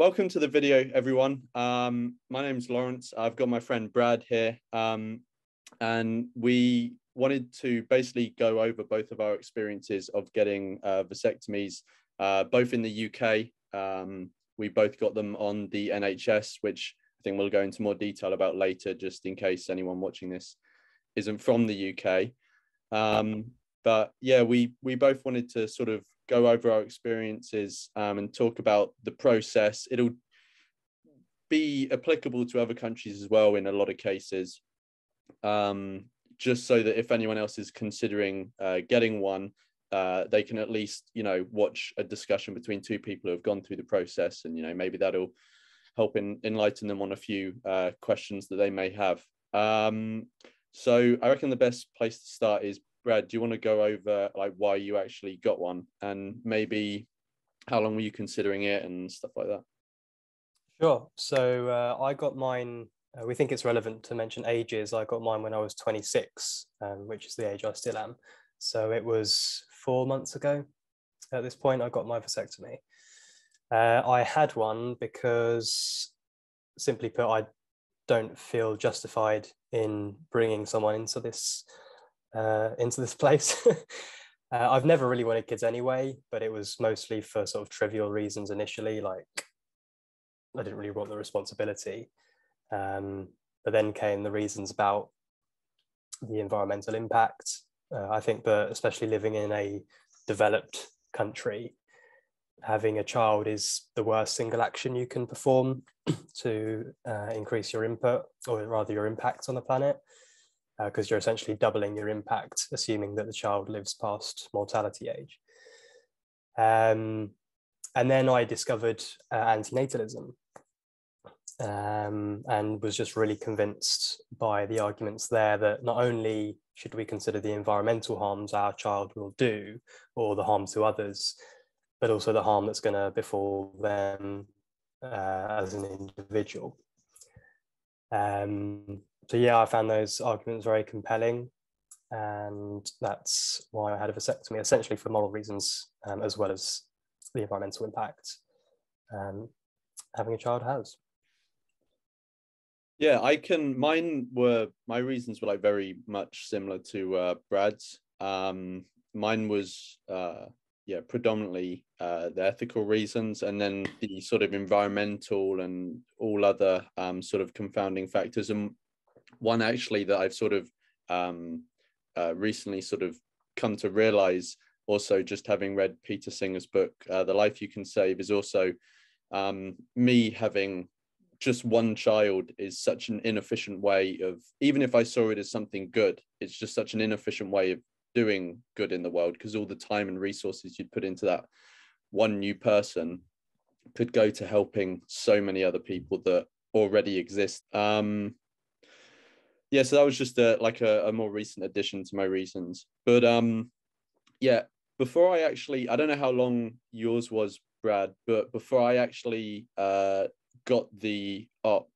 welcome to the video, everyone. Um, my name's Lawrence. I've got my friend Brad here, um, and we wanted to basically go over both of our experiences of getting uh, vasectomies, uh, both in the UK. Um, we both got them on the NHS, which I think we'll go into more detail about later, just in case anyone watching this isn't from the UK. Um, but yeah, we we both wanted to sort of go over our experiences um, and talk about the process. It'll be applicable to other countries as well in a lot of cases, um, just so that if anyone else is considering uh, getting one, uh, they can at least you know watch a discussion between two people who have gone through the process, and you know maybe that'll help in, enlighten them on a few uh, questions that they may have. Um, so I reckon the best place to start is Brad. Do you want to go over like why you actually got one and maybe how long were you considering it and stuff like that? Sure. So uh, I got mine. Uh, we think it's relevant to mention ages. I got mine when I was 26, um, which is the age I still am. So it was four months ago. At this point, I got my vasectomy. Uh, I had one because, simply put, I don't feel justified in bringing someone into this uh, into this place. uh, I've never really wanted kids anyway, but it was mostly for sort of trivial reasons initially, like I didn't really want the responsibility. Um, but then came the reasons about the environmental impact. Uh, I think that especially living in a developed country, having a child is the worst single action you can perform to uh, increase your input or rather your impact on the planet because uh, you're essentially doubling your impact assuming that the child lives past mortality age um, and then i discovered uh, antinatalism um, and was just really convinced by the arguments there that not only should we consider the environmental harms our child will do or the harm to others but also the harm that's going to befall them uh, as an individual. Um, so yeah, I found those arguments very compelling, and that's why I had a vasectomy, essentially for moral reasons, um, as well as the environmental impact um, having a child has. Yeah, I can. Mine were my reasons were like very much similar to uh, Brad's. Um, mine was uh, yeah predominantly uh, the ethical reasons and then the sort of environmental and all other um, sort of confounding factors and one actually that i've sort of um, uh, recently sort of come to realize also just having read peter singer's book uh, the life you can save is also um, me having just one child is such an inefficient way of even if i saw it as something good it's just such an inefficient way of doing good in the world because all the time and resources you'd put into that one new person could go to helping so many other people that already exist. Um yeah so that was just a like a, a more recent addition to my reasons but um yeah before i actually i don't know how long yours was brad but before i actually uh got the op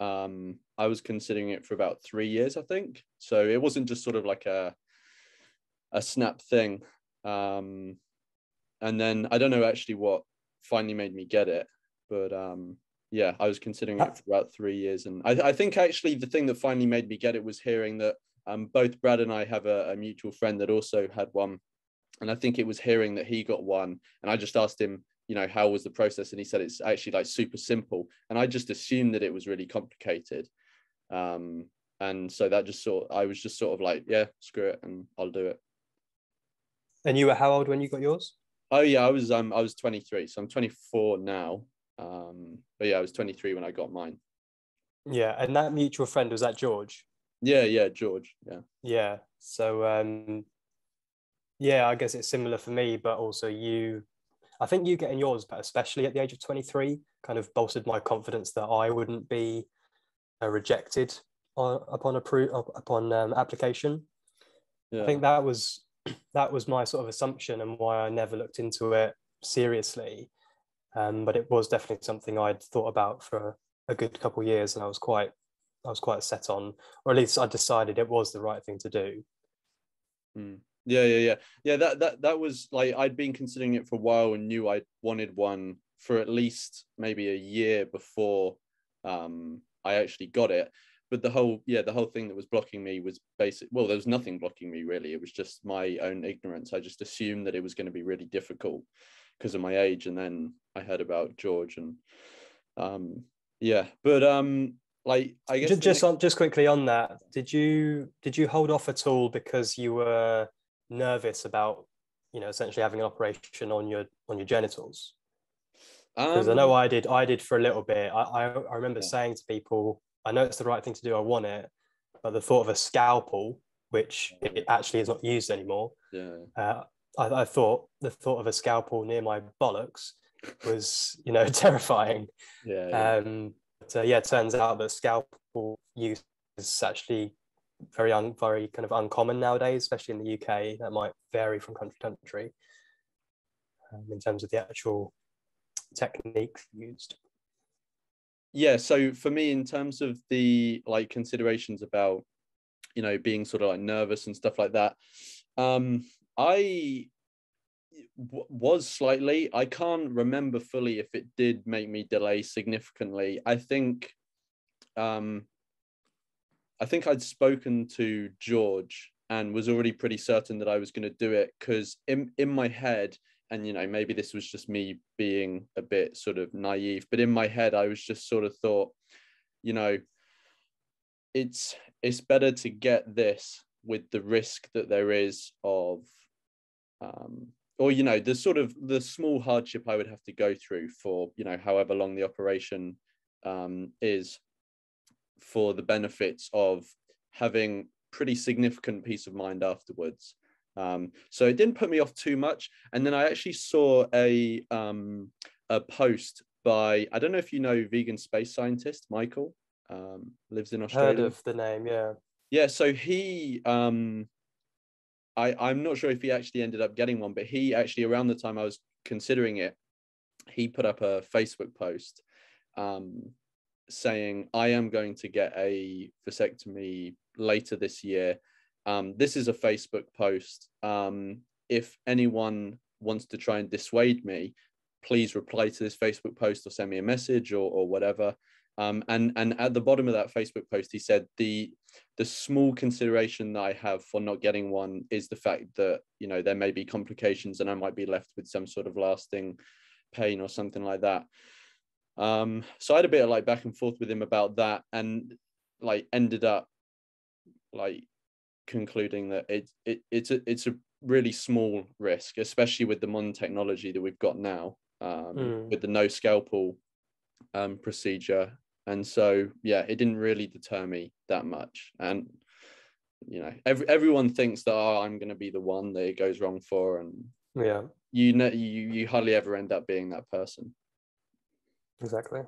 um i was considering it for about three years i think so it wasn't just sort of like a a snap thing. Um, and then I don't know actually what finally made me get it, but um, yeah, I was considering it for about three years. And I, I think actually the thing that finally made me get it was hearing that um, both Brad and I have a, a mutual friend that also had one. And I think it was hearing that he got one. And I just asked him, you know, how was the process? And he said it's actually like super simple. And I just assumed that it was really complicated. Um, and so that just sort I was just sort of like, yeah, screw it and I'll do it. And you were how old when you got yours? Oh yeah, I was um I was 23, so I'm 24 now. Um, but yeah, I was 23 when I got mine. Yeah, and that mutual friend was that George. Yeah, yeah, George. Yeah. Yeah. So um, yeah, I guess it's similar for me, but also you. I think you getting yours, but especially at the age of 23, kind of bolstered my confidence that I wouldn't be uh, rejected on, upon appro- upon um, application. Yeah. I think that was that was my sort of assumption and why I never looked into it seriously. Um, but it was definitely something I'd thought about for a good couple of years, and I was quite, I was quite set on, or at least I decided it was the right thing to do. Mm. Yeah, yeah, yeah, yeah. That that that was like I'd been considering it for a while and knew I wanted one for at least maybe a year before um, I actually got it. But the whole, yeah, the whole thing that was blocking me was basic. Well, there was nothing blocking me really. It was just my own ignorance. I just assumed that it was going to be really difficult because of my age. And then I heard about George and um, yeah, but um, like I guess just just, next... on, just quickly on that, did you did you hold off at all because you were nervous about you know essentially having an operation on your on your genitals? Because um, I know um, I did I did for a little bit. I I, I remember yeah. saying to people, I know it's the right thing to do. I want it, but the thought of a scalpel, which it actually is not used anymore. Yeah. Uh, I, I thought the thought of a scalpel near my bollocks was you know terrifying. Yeah. yeah. Um, but uh, yeah, it turns out that scalpel use is actually very un, very kind of uncommon nowadays, especially in the UK. That might vary from country to country um, in terms of the actual technique used. Yeah, so for me, in terms of the like considerations about, you know, being sort of like nervous and stuff like that, um, I was slightly. I can't remember fully if it did make me delay significantly. I think, um, I think I'd spoken to George and was already pretty certain that I was going to do it because in in my head, and you know maybe this was just me being a bit sort of naive, but in my head I was just sort of thought, you know, it's it's better to get this with the risk that there is of um, or you know the sort of the small hardship i would have to go through for you know however long the operation um, is for the benefits of having pretty significant peace of mind afterwards. Um, so it didn't put me off too much. And then i actually saw a um, a post by i don't know if you know vegan space scientist michael um, lives in australia. heard of the name yeah. Yeah so he um I, I'm not sure if he actually ended up getting one, but he actually, around the time I was considering it, he put up a Facebook post um, saying, I am going to get a vasectomy later this year. Um, this is a Facebook post. Um, if anyone wants to try and dissuade me, please reply to this Facebook post or send me a message or, or whatever. Um, and and at the bottom of that Facebook post, he said the the small consideration that I have for not getting one is the fact that you know there may be complications and I might be left with some sort of lasting pain or something like that. Um, so I had a bit of like back and forth with him about that, and like ended up like concluding that it, it it's a it's a really small risk, especially with the modern technology that we've got now, um, mm. with the no scalpel um, procedure and so yeah it didn't really deter me that much. And you know every, everyone thinks that oh, i'm going to be the one that it goes wrong for and yeah. you know you you hardly ever end up being that person. Exactly.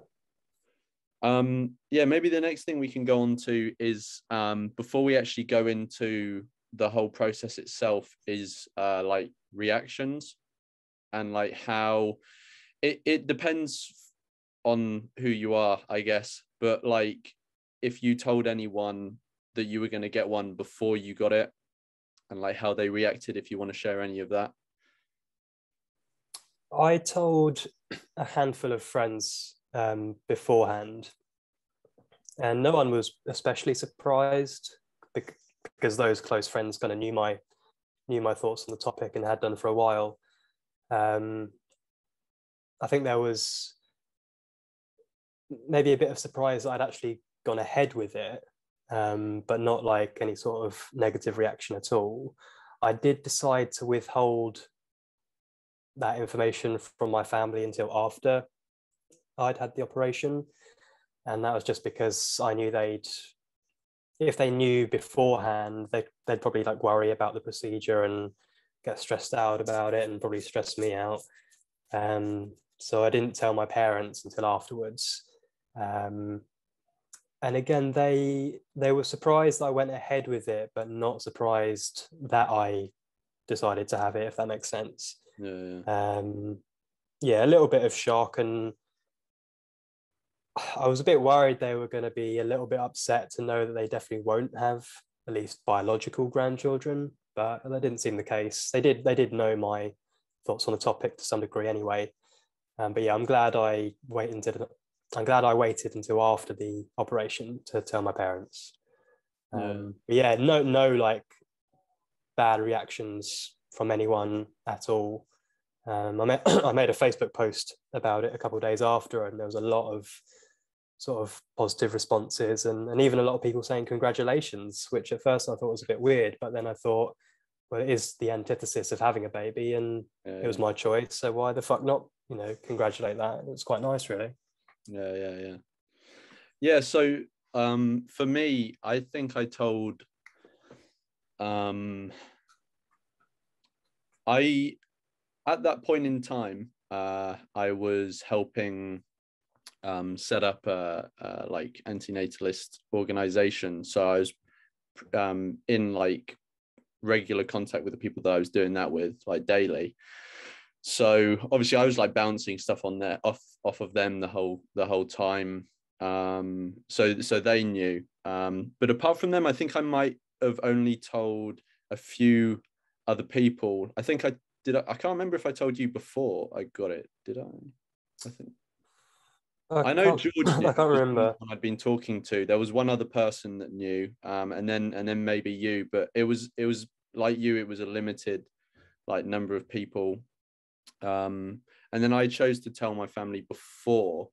Um yeah maybe the next thing we can go on to is um before we actually go into the whole process itself is uh like reactions and like how it, it depends on who you are, I guess. But like, if you told anyone that you were going to get one before you got it, and like how they reacted, if you want to share any of that. I told a handful of friends um, beforehand, and no one was especially surprised because those close friends kind of knew my knew my thoughts on the topic and had done for a while. Um, I think there was maybe a bit of surprise that I'd actually gone ahead with it, um, but not like any sort of negative reaction at all. I did decide to withhold that information from my family until after I'd had the operation. And that was just because I knew they'd, if they knew beforehand, they'd, they'd probably like worry about the procedure and get stressed out about it and probably stress me out. Um, so I didn't tell my parents until afterwards. Um, and again, they they were surprised that I went ahead with it, but not surprised that I decided to have it. If that makes sense. Yeah. Yeah, um, yeah a little bit of shock, and I was a bit worried they were going to be a little bit upset to know that they definitely won't have at least biological grandchildren, but that didn't seem the case. They did they did know my thoughts on the topic to some degree anyway. Um, but yeah, I'm glad I waited I'm glad I waited until after the operation to tell my parents. Um, yeah. yeah, no, no, like bad reactions from anyone at all. Um, I, made, I made a Facebook post about it a couple of days after, and there was a lot of sort of positive responses and, and even a lot of people saying congratulations, which at first I thought was a bit weird, but then I thought, well, it is the antithesis of having a baby and yeah, it was my choice. So why the fuck not, you know, congratulate that? It was quite nice, really. Yeah, yeah, yeah. Yeah. So um, for me, I think I told um, I at that point in time, uh, I was helping um, set up a, a, like antinatalist organization. So I was um, in like regular contact with the people that I was doing that with, like daily. So obviously, I was like bouncing stuff on there off off of them the whole the whole time. Um, so so they knew. Um, but apart from them, I think I might have only told a few other people. I think I did. I, I can't remember if I told you before I got it. Did I? I think I, I know George. I can't remember. I'd been talking to. There was one other person that knew, um, and then and then maybe you. But it was it was like you. It was a limited, like number of people. Um, and then I chose to tell my family before,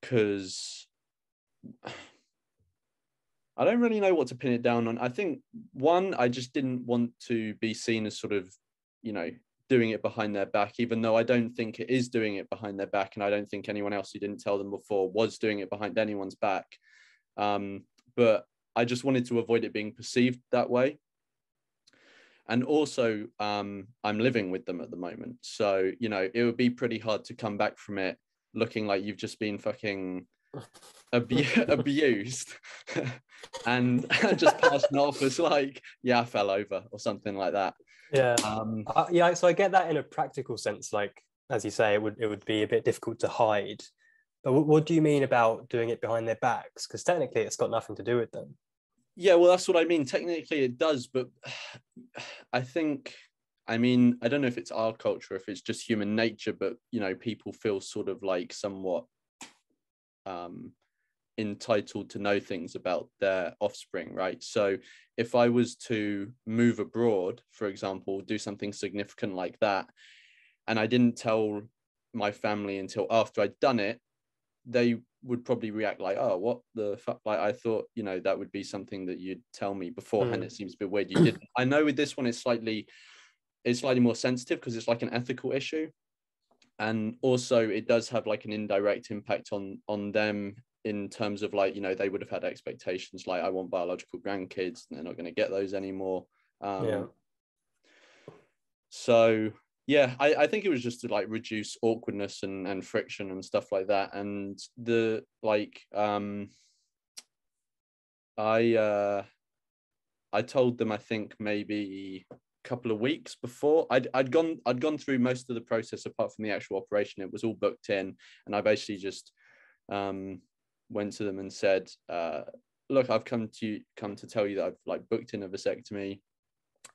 because I don't really know what to pin it down on. I think one, I just didn't want to be seen as sort of, you know, doing it behind their back, even though I don't think it is doing it behind their back. And I don't think anyone else who didn't tell them before was doing it behind anyone's back. Um, but I just wanted to avoid it being perceived that way. And also, um, I'm living with them at the moment. So, you know, it would be pretty hard to come back from it looking like you've just been fucking abu- abused and just passing off as like, yeah, I fell over or something like that. Yeah. Um, uh, yeah. So I get that in a practical sense. Like as you say, it would it would be a bit difficult to hide. But what, what do you mean about doing it behind their backs? Because technically, it's got nothing to do with them. Yeah, well, that's what I mean. Technically, it does, but I think, I mean, I don't know if it's our culture, if it's just human nature, but you know, people feel sort of like somewhat um, entitled to know things about their offspring, right? So if I was to move abroad, for example, do something significant like that, and I didn't tell my family until after I'd done it, they would probably react like, "Oh, what the fuck?" Like I thought, you know, that would be something that you'd tell me beforehand. Mm. It seems a bit weird you didn't. I know with this one, it's slightly, it's slightly more sensitive because it's like an ethical issue, and also it does have like an indirect impact on on them in terms of like you know they would have had expectations like I want biological grandkids and they're not going to get those anymore. Um, yeah. So yeah, I, I think it was just to like reduce awkwardness and, and friction and stuff like that. And the like um I uh I told them I think maybe a couple of weeks before I'd I'd gone I'd gone through most of the process apart from the actual operation. It was all booked in and I basically just um went to them and said, uh, "Look, I've come to come to tell you that I've like booked in a vasectomy.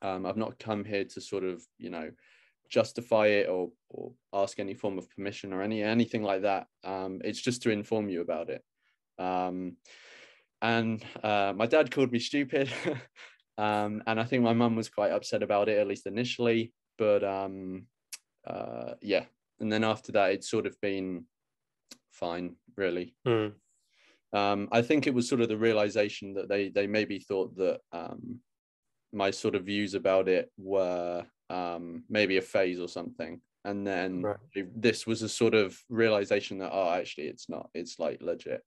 Um, I've not come here to sort of you know justify it or or ask any form of permission or any anything like that. Um, it's just to inform you about it." Um, and uh, my dad called me stupid, um, and I think my mum was quite upset about it at least initially. But um, uh, yeah, and then after that, it's sort of been fine, really. Mm um, I think it was sort of the realization that they they maybe thought that um, my sort of views about it were um, maybe a phase or something, and then right. this was a sort of realization that oh, actually, it's not. It's like legit.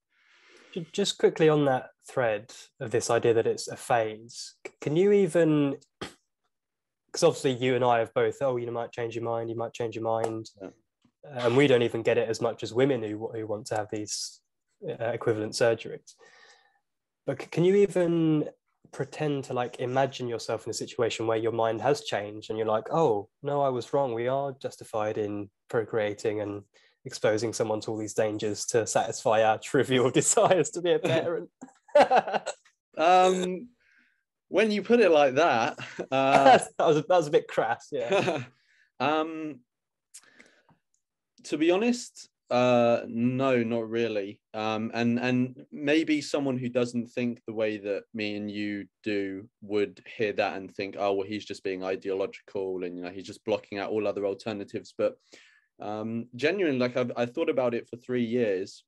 Just quickly on that thread of this idea that it's a phase, can you even? Because obviously, you and I have both. Oh, you might change your mind. You might change your mind. Yeah. And we don't even get it as much as women who, who want to have these uh, equivalent surgeries. But can you even pretend to like imagine yourself in a situation where your mind has changed and you're like, oh, no, I was wrong. We are justified in procreating and exposing someone to all these dangers to satisfy our trivial desires to be a parent. um, when you put it like that, uh, that was that was a bit crass. Yeah. um, to be honest, uh, no, not really. Um, and and maybe someone who doesn't think the way that me and you do would hear that and think, oh, well, he's just being ideological, and you know, he's just blocking out all other alternatives. But um, genuinely, like I've I thought about it for three years,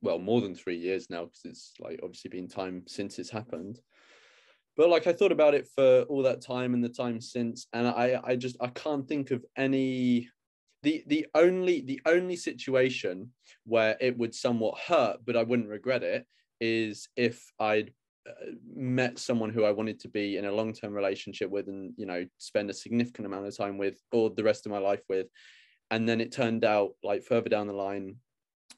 well, more than three years now, because it's like obviously been time since it's happened. But like I thought about it for all that time and the time since, and I I just I can't think of any the the only the only situation where it would somewhat hurt but i wouldn't regret it is if i'd uh, met someone who i wanted to be in a long-term relationship with and you know spend a significant amount of time with or the rest of my life with. And then it turned out like further down the line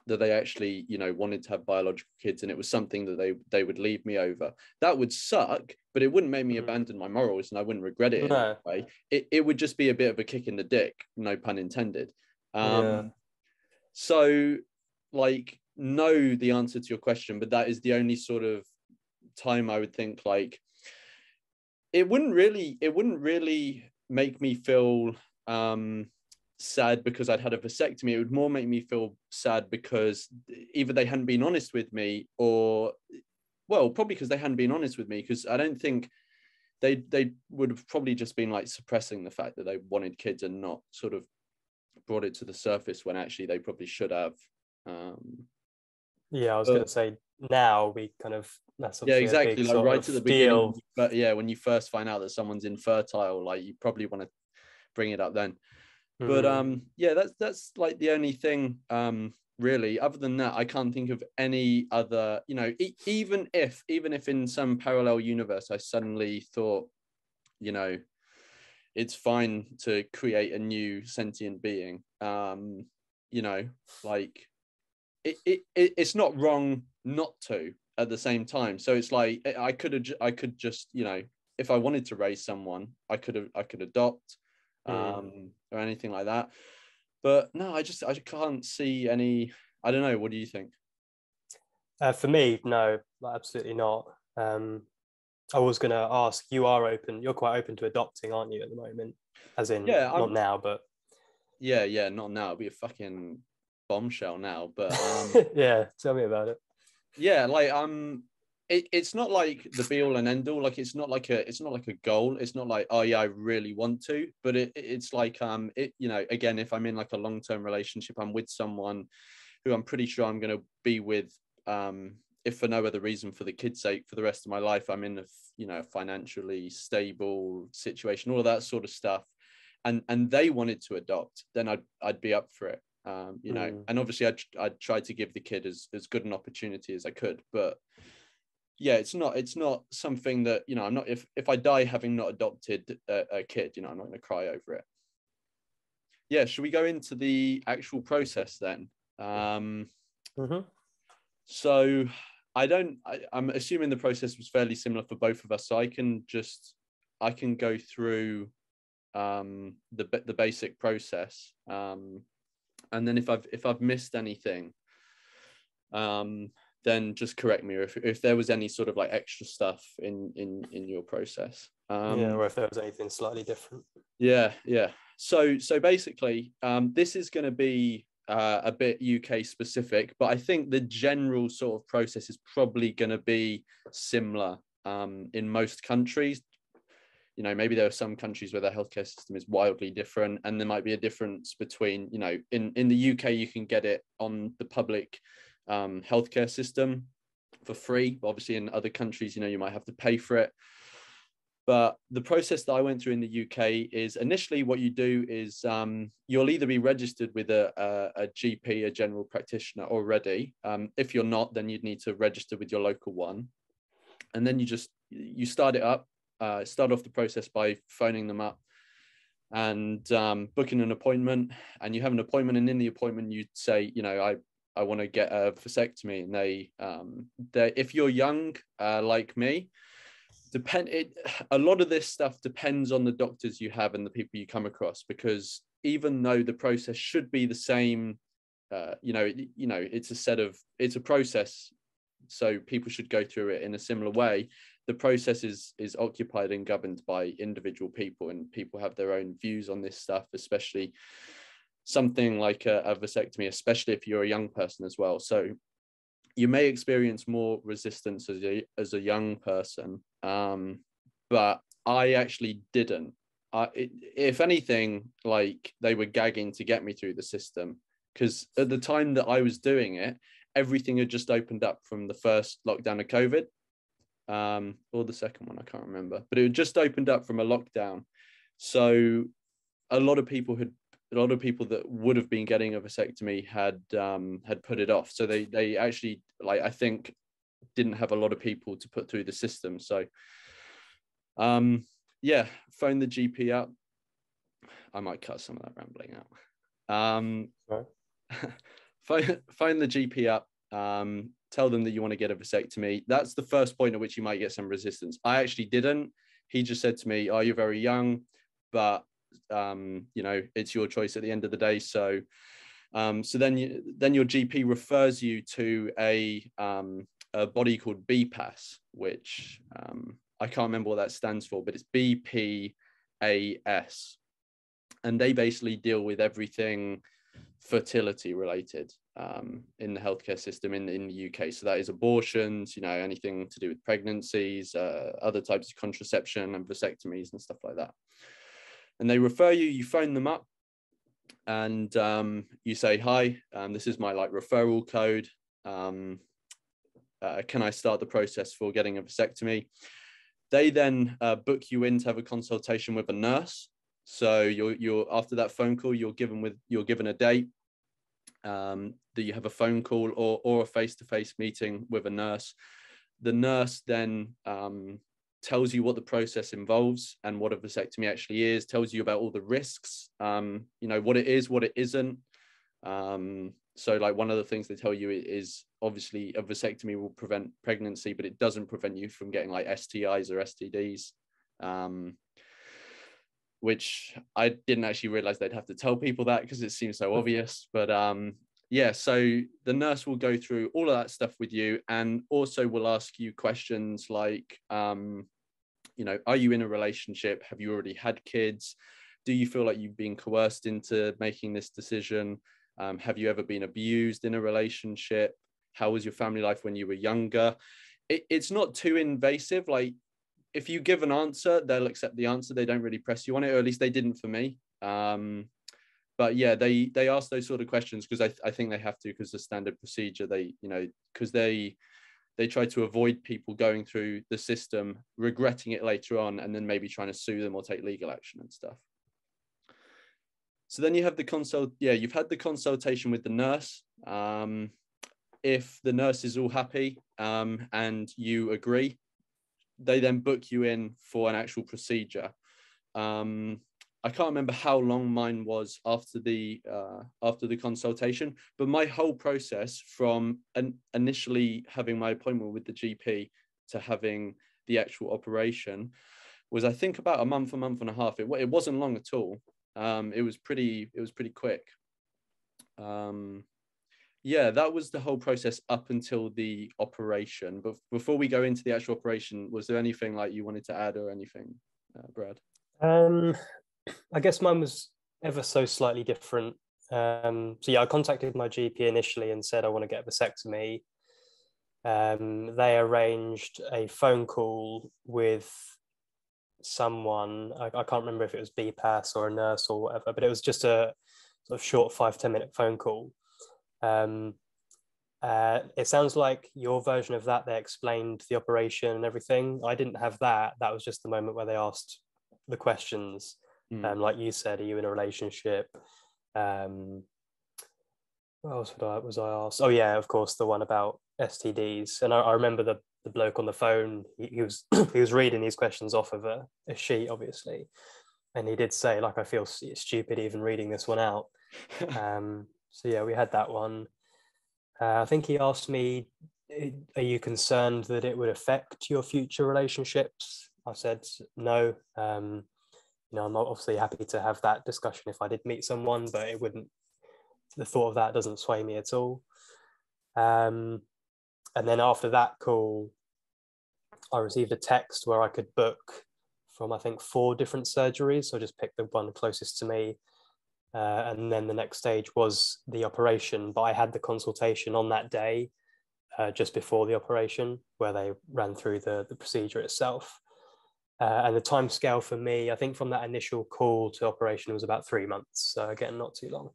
that they actually you know wanted to have biological kids and it was something that they they would leave me over. That would suck but it wouldn't make me mm. abandon my morals and i wouldn't regret it no. way it, it would just be a bit of a kick in the dick no pun intended um yeah. so like know the answer to your question but that is the only sort of time i would think like it wouldn't really it wouldn't really make me feel um sad because I'd had a vasectomy. It would more make me feel sad because either they hadn't been honest with me or, well, probably because they hadn't been honest with me because I don't think they they would have probably just been like suppressing the fact that they wanted kids and not sort of brought it to the surface when actually they probably should have. Um, yeah, I was going to say now we kind of that's yeah exactly like right at the beginning. But yeah, when you first find out that someone's infertile, like you probably want to bring it up then. Mm. But um, yeah, that's that's like the only thing um really. Other than that, I can't think of any other. You know, e- even if even if in some parallel universe I suddenly thought, you know, it's fine to create a new sentient being. Um, you know, like it, it, it it's not wrong not to at the same time. So it's like I could have I could just you know if I wanted to raise someone, I could have I could adopt Mm. um, or anything like that. But no, I just I can't see any. I don't know. What do you think? Uh, for me, no, absolutely not. Um, I was going to ask. You are open. You're quite open to adopting, aren't you, at the moment? As in, yeah, not I'm, now, but yeah, yeah, not now. It'd be a fucking bombshell now. But um, yeah, tell me about it. Yeah, like um, it, it's not like the be all and end all like it's not like a it's not like a goal it's not like oh yeah i really want to but it, it's like um it you know again if i'm in like a long-term relationship i'm with someone who i'm pretty sure i'm going to be with um if for no other reason for the kids sake for the rest of my life i'm in a you know financially stable situation all of that sort of stuff and and they wanted to adopt then i'd i'd be up for it um you know mm. and obviously i'd, I'd try to give the kid as, as good an opportunity as i could but yeah, it's not it's not something that you know I'm not if if I die having not adopted a, a kid, you know, I'm not going to cry over it. Yeah, should we go into the actual process then? Um, mm-hmm. So I don't. I, I'm assuming the process was fairly similar for both of us, so I can just I can go through um, the the basic process, um, and then if I've if I've missed anything, um, then just correct me if, if there was any sort of like extra stuff in in in your process. Um, yeah or if there was anything slightly different. Yeah yeah. So so basically um, this is going to be uh, a bit uk specific but i think the general sort of process is probably going to be similar um, in most countries. You know maybe there are some countries where the healthcare system is wildly different and there might be a difference between you know in in the uk you can get it on the public um, healthcare system for free. Obviously, in other countries, you know, you might have to pay for it. But the process that I went through in the UK is initially what you do is um, you'll either be registered with a, a, a GP, a general practitioner already. Um, if you're not, then you'd need to register with your local one. And then you just, you start it up, uh, start off the process by phoning them up and um, booking an appointment and you have an appointment and in the appointment you say you know i I want to get a vasectomy, and they, um, they if you're young uh, like me, depend it. A lot of this stuff depends on the doctors you have and the people you come across, because even though the process should be the same, uh, you know, you know, it's a set of it's a process, so people should go through it in a similar way. The process is is occupied and governed by individual people, and people have their own views on this stuff, especially something like a, a vasectomy, especially if you're a young person as well. So you may experience more resistance as a, as a young person, um, but I actually didn't. I, if anything, like they were gagging to get me through the system because at the time that I was doing it, everything had just opened up from the first lockdown of COVID, um, or the second one, I can't remember, but it had just opened up from a lockdown. So a lot of people had a lot of people that would have been getting a vasectomy had um, had put it off. So they they actually like I think didn't have a lot of people to put through the system. So um, yeah, phone the GP up. I might cut some of that rambling out. Um, phone, phone the GP up. Um, tell them that you want to get a vasectomy. That's the first point at which you might get some resistance. I actually didn't. He just said to me, "Oh, you're very young, but um, you know it's your choice at the end of the day. So um, so then you, then your gp refers you to a, um, a body called bpas which um, i can't remember what that stands for but it's bpas and they basically deal with everything fertility related um, in the healthcare system in, in the UK. So that is abortions, you know, anything to do with pregnancies, uh, other types of contraception and vasectomies and stuff like that and they refer you you phone them up and um, you say hi um, this is my like referral code. Um, uh, can i start the process for getting a vasectomy? They then uh, book you in to have a consultation with a nurse. So you're you're after that phone call you're given with you're given a date um, that you have a phone call or or a face-to-face meeting with a nurse. The nurse then um, tells you what the process involves and what a vasectomy actually is, tells you about all the risks, um, you know, what it is, what it isn't. Um, so, like, one of the things they tell you is obviously a vasectomy will prevent pregnancy, but it doesn't prevent you from getting like STIs or STDs. Um, which I didn't actually realize they'd have to tell people that because it seems so obvious. But um, yeah, so the nurse will go through all of that stuff with you and also will ask you questions like, um, you know, are you in a relationship? Have you already had kids? Do you feel like you've been coerced into making this decision? Um, have you ever been abused in a relationship? How was your family life when you were younger? It, it's not too invasive. Like, if you give an answer, they'll accept the answer. They don't really press you on it, or at least they didn't for me. Um, but yeah, they they ask those sort of questions because I, I think they have to because the standard procedure they you know because they they try to avoid people going through the system regretting it later on and then maybe trying to sue them or take legal action and stuff. So then you have the consult yeah you've had the consultation with the nurse. Um, if the nurse is all happy um, and you agree they then book you in for an actual procedure. Um, I can't remember how long mine was after the uh, after the consultation, but my whole process from initially having my appointment with the GP to having the actual operation was I think about a month, a month and a half. It, it wasn't long at all. Um, it was pretty it was pretty quick. Um, yeah, that was the whole process up until the operation. But before we go into the actual operation, was there anything like you wanted to add or anything, uh, Brad? Um, I guess mine was ever so slightly different. Um, so yeah, I contacted my GP initially and said I want to get a vasectomy. Um, they arranged a phone call with someone. I, I, can't remember if it was BPAS or a nurse or whatever, but it was just a sort of short five ten minute phone call. Um, uh, it sounds like your version of that. They explained the operation and everything. I didn't have that. That was just the moment where they asked the questions. Mm. Um, like you said, are you in a relationship? Um, what else would I, was I asked? Oh yeah, of course, the one about STDs. And I, I remember the, the bloke on the phone. He, he was he was reading these questions off of a, a sheet, obviously, and he did say like, I feel stupid even reading this one out. um, so yeah, we had that one. Uh, I think he asked me, "Are you concerned that it would affect your future relationships?" I said no. Um, you know, I'm obviously happy to have that discussion if I did meet someone, but it wouldn't. The thought of that doesn't sway me at all. Um, and then after that call, I received a text where I could book from I think four different surgeries. So I just picked the one closest to me. Uh, and then the next stage was the operation. But I had the consultation on that day, uh, just before the operation, where they ran through the, the procedure itself. Uh, and the time scale for me, I think from that initial call to operation was about three months. So again, not too long.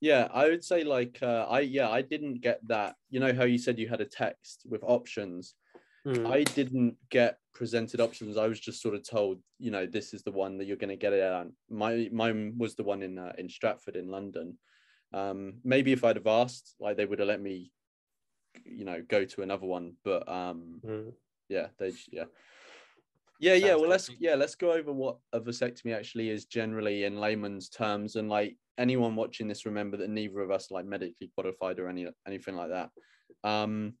Yeah, I would say like uh, I yeah I didn't get that. You know how you said you had a text with options. Mm. I didn't get presented options. I was just sort of told, you know, this is the one that you're going to get it on. My mine was the one in uh, in Stratford in London. Um, maybe if I'd have asked, like they would have let me, you know, go to another one. But um, mm. yeah, they yeah. Yeah, yeah. Well, let's yeah, let's go over what a vasectomy actually is generally in layman's terms, and like anyone watching this, remember that neither of us like medically qualified or any anything like that. Um,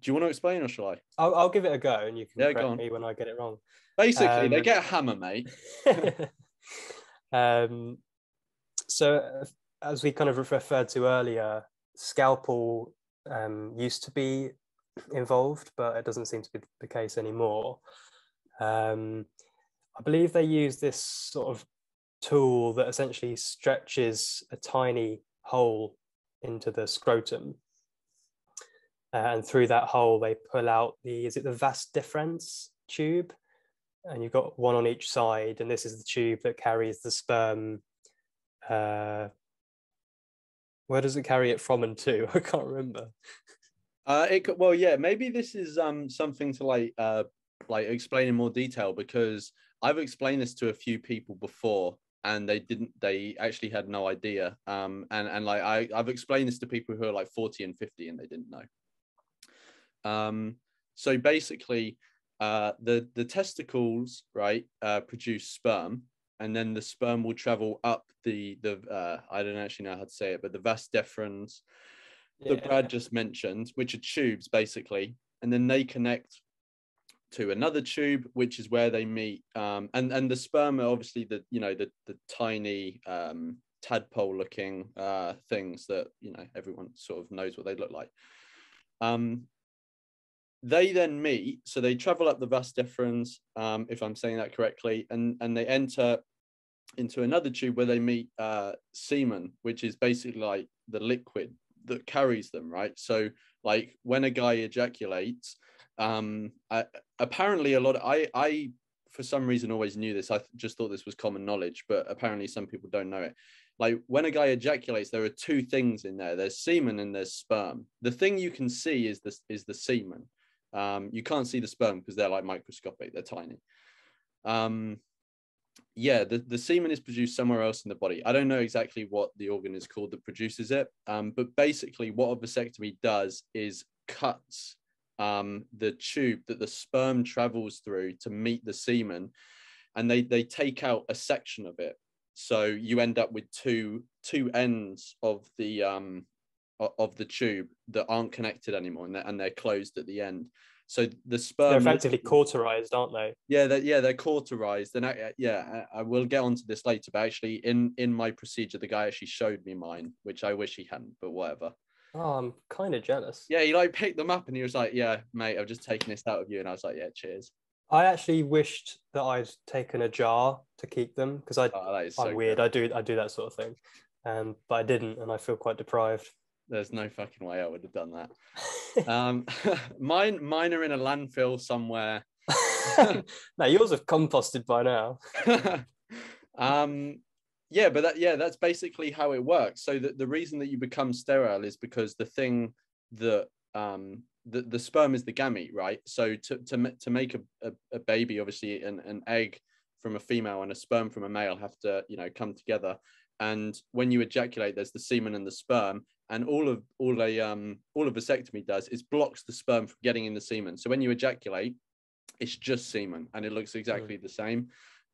do you want to explain or shall I? I'll, I'll give it a go, and you can yeah, correct me when I get it wrong. Basically, um, they get a hammer, mate. um, so, as we kind of referred to earlier, scalpel um, used to be involved, but it doesn't seem to be the case anymore. Um, I believe they use this sort of tool that essentially stretches a tiny hole into the scrotum. Uh, and through that hole, they pull out the, is it the vas deferens tube? And you've got one on each side. And this is the tube that carries the sperm. Uh, where does it carry it from and to? I can't remember. Uh, it well, yeah, maybe this is um something to like uh like explain in more detail because I've explained this to a few people before and they didn't they actually had no idea um and and like I I've explained this to people who are like 40 and 50 and they didn't know um so basically uh the the testicles right uh produce sperm and then the sperm will travel up the the uh I don't actually know how to say it but the vas deferens yeah. that Brad just mentioned which are tubes basically and then they connect to another tube, which is where they meet. Um, and and the sperm are obviously the you know the the tiny um, tadpole looking uh, things that you know everyone sort of knows what they look like. Um, they then meet, so they travel up the vas deferens, um, if I'm saying that correctly, and and they enter into another tube where they meet uh, semen, which is basically like the liquid that carries them, right? So like when a guy ejaculates, um, I, apparently a lot. Of, I I for some reason always knew this. I just thought this was common knowledge, but apparently some people don't know it. Like when a guy ejaculates, there are two things in there. There's semen and there's sperm. The thing you can see is this is the semen. Um, you can't see the sperm because they're like microscopic. They're tiny. Um, yeah, the, the semen is produced somewhere else in the body. I don't know exactly what the organ is called that produces it, um, but basically, what a vasectomy does is cuts um, the tube that the sperm travels through to meet the semen, and they they take out a section of it. So you end up with two two ends of the um, of the tube that aren't connected anymore, and they're, and they're closed at the end. So the sperm they're effectively cauterized, aren't they? Yeah, they're, yeah, they're cauterized, and I, yeah, I, I will get onto this later. But actually, in in my procedure, the guy actually showed me mine, which I wish he hadn't, but whatever. Oh, I'm kind of jealous. Yeah, he like picked them up and he was like, "Yeah, mate, I've just taken this out of you," and I was like, "Yeah, cheers." I actually wished that I'd taken a jar to keep them because I oh, I'm so weird. Good. I do I do that sort of thing, um, but I didn't, and I feel quite deprived. There's no fucking way I would have done that. um, mine mine are in a landfill somewhere. now yours have composted by now. um, yeah but that yeah that's basically how it works. So that the reason that you become sterile is because the thing that um the, the sperm is the gamete right? So to to, to make a, a, a baby obviously an, an egg from a female and a sperm from a male have to you know come together. And when you ejaculate there's the semen and the sperm and all of all a um all a vasectomy does is blocks the sperm from getting in the semen. So when you ejaculate it's just semen and it looks exactly mm. the same.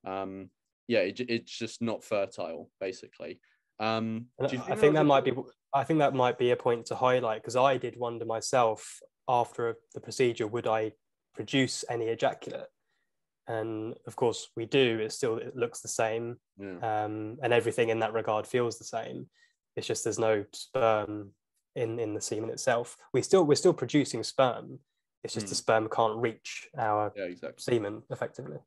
Um yeah, it, it's just not fertile, basically. Um, think I think that might be. I think that might be a point to highlight because I did wonder myself after the procedure, would I produce any ejaculate? And of course, we do. It still it looks the same, yeah. um, and everything in that regard feels the same. It's just there's no sperm in in the semen itself. We still we're still producing sperm. It's just mm. the hmm. sperm can't reach our yeah, exactly. semen effectively.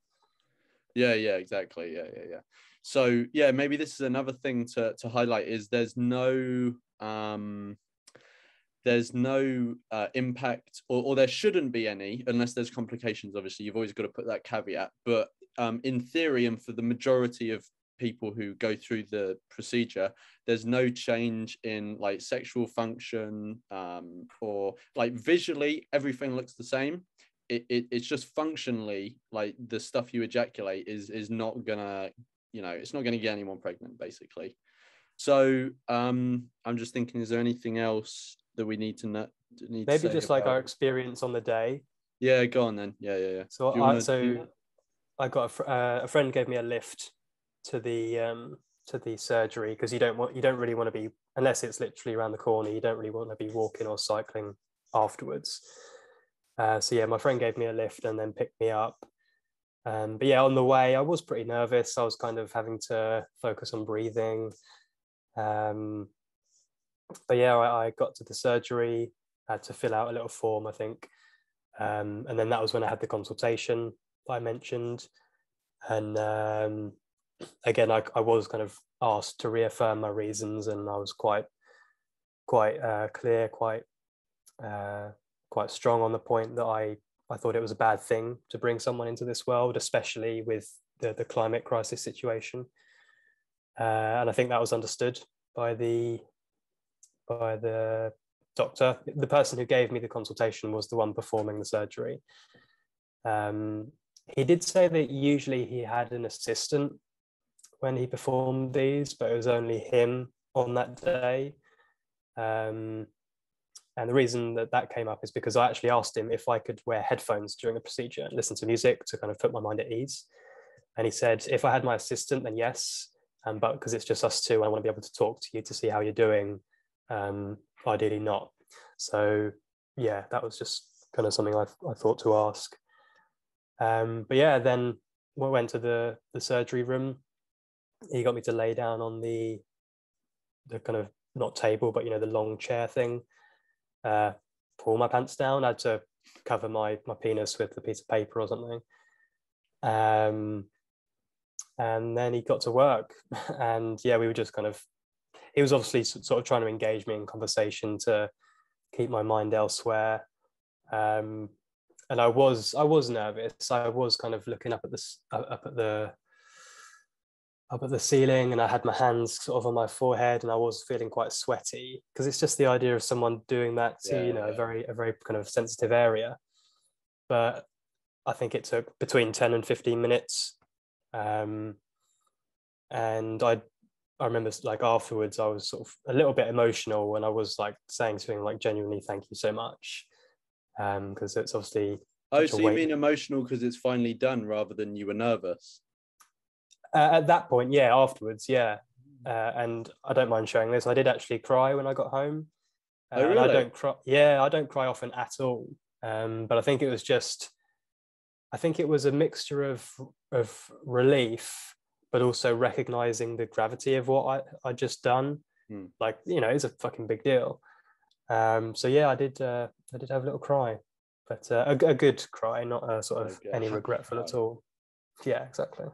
Yeah, yeah, exactly. Yeah, yeah, yeah. So yeah, maybe this is another thing to to highlight is there's no um there's no uh, impact or, or there shouldn't be any unless there's complications obviously you've always got to put that caveat but um, in theory and for the majority of people who go through the procedure there's no change in like sexual function um, or like visually everything looks the same it, it, it's just functionally like the stuff you ejaculate is is not gonna you know it's not gonna get anyone pregnant basically so um i'm just thinking is there anything else that we need to know need maybe to just like our experience on the day yeah go on then yeah yeah yeah so I, so I got a, fr- uh, a friend gave me a lift to the um, to the surgery because you don't want you don't really want to be unless it's literally around the corner. You don't really want to be walking or cycling afterwards. Uh, so yeah, my friend gave me a lift and then picked me up. Um, but yeah, on the way, I was pretty nervous. I was kind of having to focus on breathing. Um, but yeah, I, I, got to the surgery, had to fill out a little form, I think. Um, and then that was when I had the consultation. I mentioned. And um, again, I, I was kind of asked to reaffirm my reasons, and I was quite, quite uh, clear, quite, uh, quite strong on the point that I, I thought it was a bad thing to bring someone into this world, especially with the the climate crisis situation. Uh, and I think that was understood by the, by the doctor. The person who gave me the consultation was the one performing the surgery. Um, he did say that usually he had an assistant when he performed these, but it was only him on that day. Um, and the reason that that came up is because I actually asked him if I could wear headphones during the procedure and listen to music to kind of put my mind at ease. And he said, if I had my assistant, then yes. Um, but because it's just us two, I want to be able to talk to you to see how you're doing. Um, ideally, not. So, yeah, that was just kind of something I, I thought to ask. Um, but yeah, then we went to the the surgery room. He got me to lay down on the the kind of not table, but you know the long chair thing. Uh, pull my pants down. I had to cover my my penis with a piece of paper or something. Um, and then he got to work, and yeah, we were just kind of. He was obviously sort of trying to engage me in conversation to keep my mind elsewhere. Um, and I was I was nervous. I was kind of looking up at this up at the up at the ceiling, and I had my hands sort of on my forehead, and I was feeling quite sweaty because it's just the idea of someone doing that to yeah, you know yeah. a very a very kind of sensitive area. But I think it took between ten and fifteen minutes, um, and I I remember like afterwards I was sort of a little bit emotional when I was like saying something like genuinely thank you so much because um, it's obviously. Oh, so you mean emotional because it's finally done rather than you were nervous? Uh, at that point, yeah. Afterwards, yeah. Uh, and I don't mind showing this. I did actually cry when I got home. Uh, oh, really? I don't cry. Yeah, I don't cry often at all. Um, but I think it was just, I think it was a mixture of of relief, but also recognizing the gravity of what I I just done. Hmm. Like you know, it's a fucking big deal. Um, so yeah, I did. Uh, I did have a little cry, but uh, a, a, good cry, not a sort of any regretful at all. Yeah, exactly.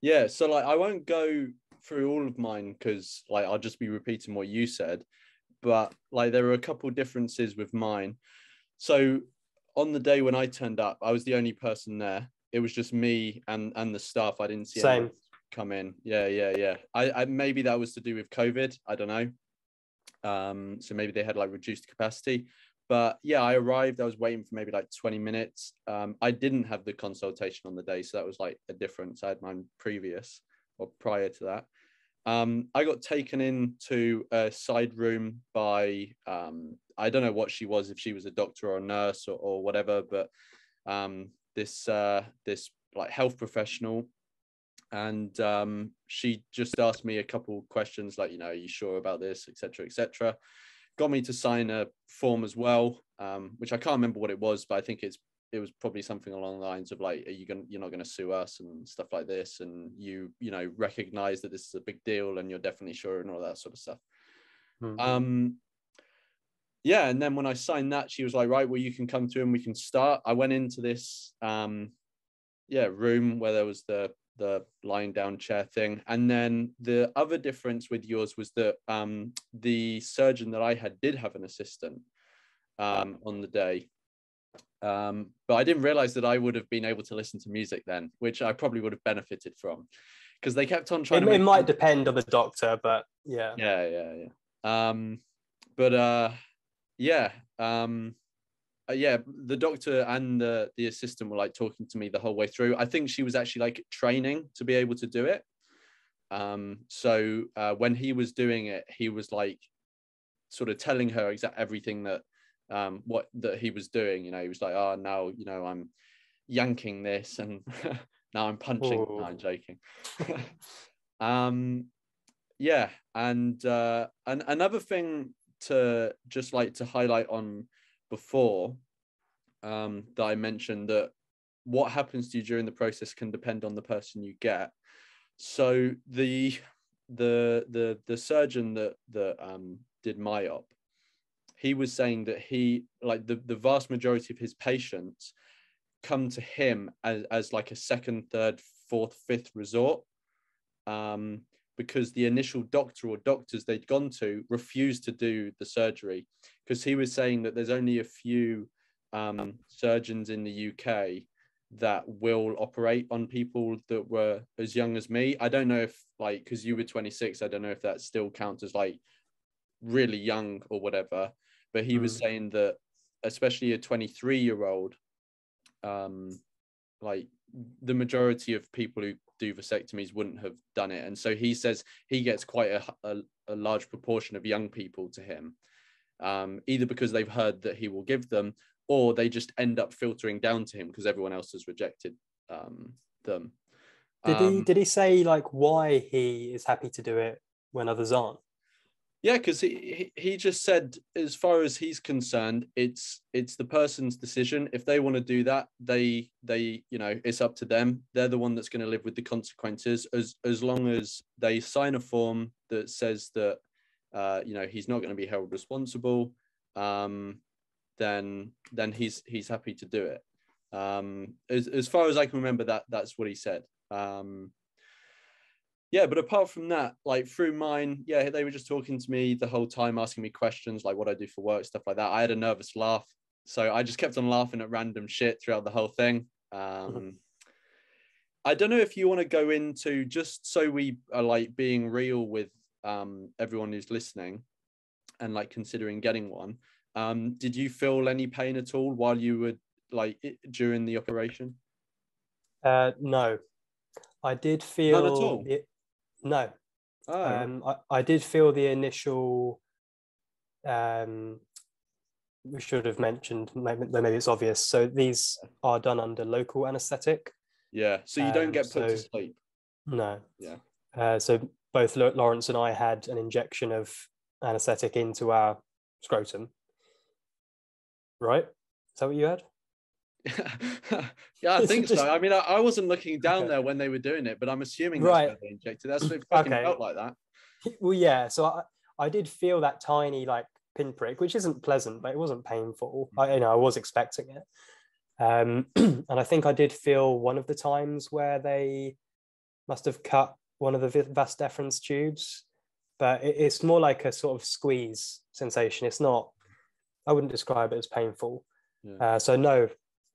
Yeah, so like I won't go through all of mine because like I'll just be repeating what you said, but like there are a couple differences with mine. So on the day when I turned up, I was the only person there. It was just me and and the staff. I didn't see same come in. Yeah, yeah, yeah. I, I maybe that was to do with COVID. I don't know. Um, so maybe they had like reduced capacity. But yeah, I arrived. I was waiting for maybe like 20 minutes. Um, I didn't have the consultation on the day, so that was like a difference. I had mine previous or prior to that. Um, I got taken into a side room by um, I don't know what she was, if she was a doctor or a nurse or, or whatever, but um, this uh, this like health professional and um, she just asked me a couple questions like you know are you sure about this etc etc got me to sign a form as well um, which i can't remember what it was but i think it's it was probably something along the lines of like are you going to you're not going to sue us and stuff like this and you you know recognize that this is a big deal and you're definitely sure and all that sort of stuff mm-hmm. um yeah and then when i signed that she was like right well you can come to and we can start i went into this um yeah room where there was the the lying down chair thing. And then the other difference with yours was that um the surgeon that i had did have an assistant um on the day. Um but i didn't realize that i would have been able to listen to music then which i probably would have benefited from. Because they kept on trying it, to it might depend on the doctor but yeah. Yeah yeah yeah. Um but uh yeah um uh, yeah, the doctor and the the assistant were like talking to me the whole way through. I think she was actually like training to be able to do it. Um, so uh, when he was doing it, he was like sort of telling her exact everything that um what that he was doing. You know, he was like, "Oh, now you know I'm yanking this, and now I'm punching." No, I'm joking. um, yeah, and uh, and another thing to just like to highlight on before um, that I mentioned that what happens to you during the process can depend on the person you get. So the the the the surgeon that that um, did my op, he was saying that he like the, the vast majority of his patients come to him as, as like a second, third, fourth, fifth resort. Um, because the initial doctor or doctors they'd gone to refused to do the surgery because he was saying that there's only a few um, surgeons in the UK that will operate on people that were as young as me. I don't know if like because you were 26, I don't know if that still counts as like really young or whatever. But he mm. was saying that especially a 23 year old, um, like the majority of people who do vasectomies wouldn't have done it. And so he says he gets quite a, a, a large proportion of young people to him, um, either because they've heard that he will give them or they just end up filtering down to him because everyone else has rejected um, them. Did um, he did he say like why he is happy to do it when others aren't? Yeah, because he he just said as far as he's concerned, it's it's the person's decision. If they want to do that, they they you know it's up to them. They're the one that's going to live with the consequences. As as long as they sign a form that says that uh, you know he's not going to be held responsible. Um, then then he's he's happy to do it. Um, as as far as I can remember, that that's what he said. Um, yeah, but apart from that, like through mine, yeah, they were just talking to me the whole time, asking me questions like what I do for work, stuff like that. I had a nervous laugh, so I just kept on laughing at random shit throughout the whole thing. Um, I don't know if you want to go into just so we are like being real with um, everyone who's listening and like considering getting one. Um, did you feel any pain at all while you were like during the operation? Uh, no, I did feel. None at all. It, no, oh. um, I, I did feel the initial. Um, we should have mentioned. Maybe, maybe it's obvious. So these are done under local anaesthetic. Yeah, so you don't um, get put so, to sleep. No. Yeah. Uh, so both Lawrence and I had an injection of anaesthetic into our scrotum right? Is that what you had? yeah, I think just... so. I mean, I, I, wasn't looking down okay. there when they were doing it, but I'm assuming that's right. they injected. That's what it fucking okay. felt like that. Well, yeah. So I, I did feel that tiny like pinprick, which isn't pleasant, but it wasn't painful. I, you know, I was expecting it. Um, and I think I did feel one of the times where they must have cut one of the vas deferens tubes, but it, it's more like a sort of squeeze sensation. It's not I wouldn't describe it as painful. Yeah. Uh, so no,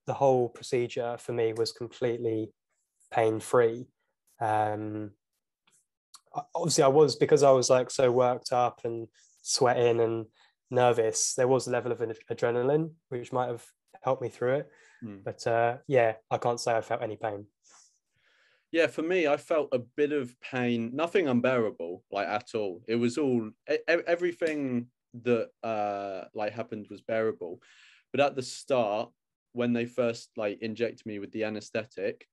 the whole procedure for me was completely pain free. Um, obviously, I was because I was like so worked up and sweating and nervous. There was a level of adrenaline which might have helped me through it. Mm. But uh, yeah, I can't say I felt any pain. Yeah, for me, I felt a bit of pain, nothing unbearable, like at all. It was all everything that uh like happened was bearable but at the start when they first like injected me with the anesthetic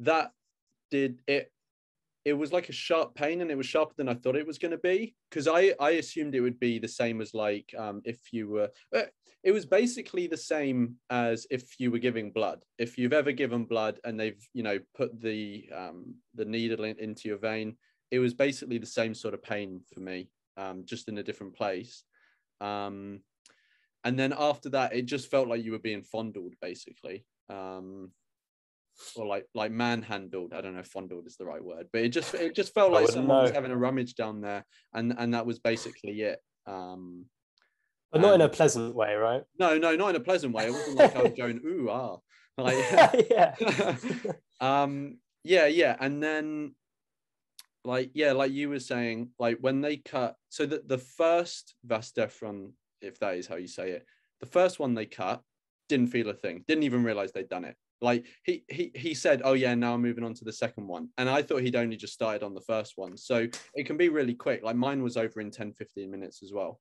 that did it it was like a sharp pain and it was sharper than i thought it was going to be because i i assumed it would be the same as like um if you were uh, it was basically the same as if you were giving blood if you've ever given blood and they've you know put the um the needle in, into your vein it was basically the same sort of pain for me um, just in a different place. Um, and then after that, it just felt like you were being fondled, basically. Or like like manhandled. I don't know if fondled is the right word, but it just it just felt like someone was having a rummage down there, and and that was basically it. Um, But not in a pleasant way, right? no, no, not in a pleasant way. It wasn't like I was going ooh ah. Like, yeah. um yeah yeah and then like yeah like you were saying like when they cut so that the first Vastefron if that is how you say it the first one they cut didn't feel a thing didn't even realize they'd done it like he he he said oh yeah now i'm moving on to the second one. And i thought he'd only just started on the first one. So it can be really quick. Like mine was over in 10 15 minutes as well.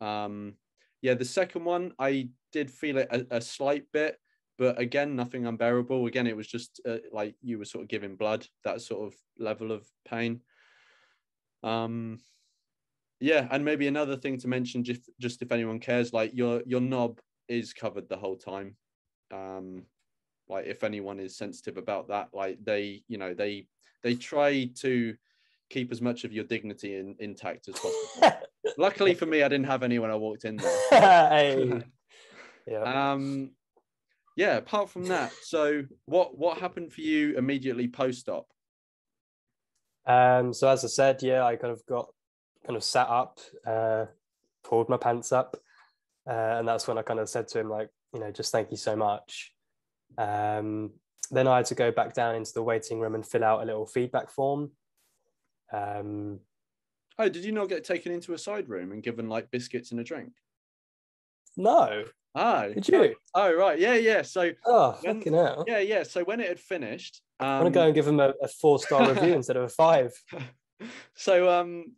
Um yeah the second one i did feel it a, a slight bit but again nothing unbearable. Again it was just uh, like you were sort of giving blood that sort of level of pain. Um yeah and maybe another thing to mention just just if anyone cares like your your knob is covered the whole time. Um like if anyone is sensitive about that like they you know they they try to keep as much of your dignity in, intact as possible luckily for me i didn't have any when i walked in there hey. Yeah. um yeah apart from that so what what happened for you immediately post-op Um, so as I said, yeah, I kind of got kind of sat up, uh, pulled my pants up, uh, and that's when I kind of said to him, like, you know, just thank you so much. Um, then I had to go back down into the waiting room and fill out a little feedback form. Um, oh did you not get taken into a side room and given like biscuits and a drink no, oh did you? oh right yeah yeah so Oh, When- fucking hell. yeah yeah so when it had finished um to go and give him a, a four star review instead of a five. so um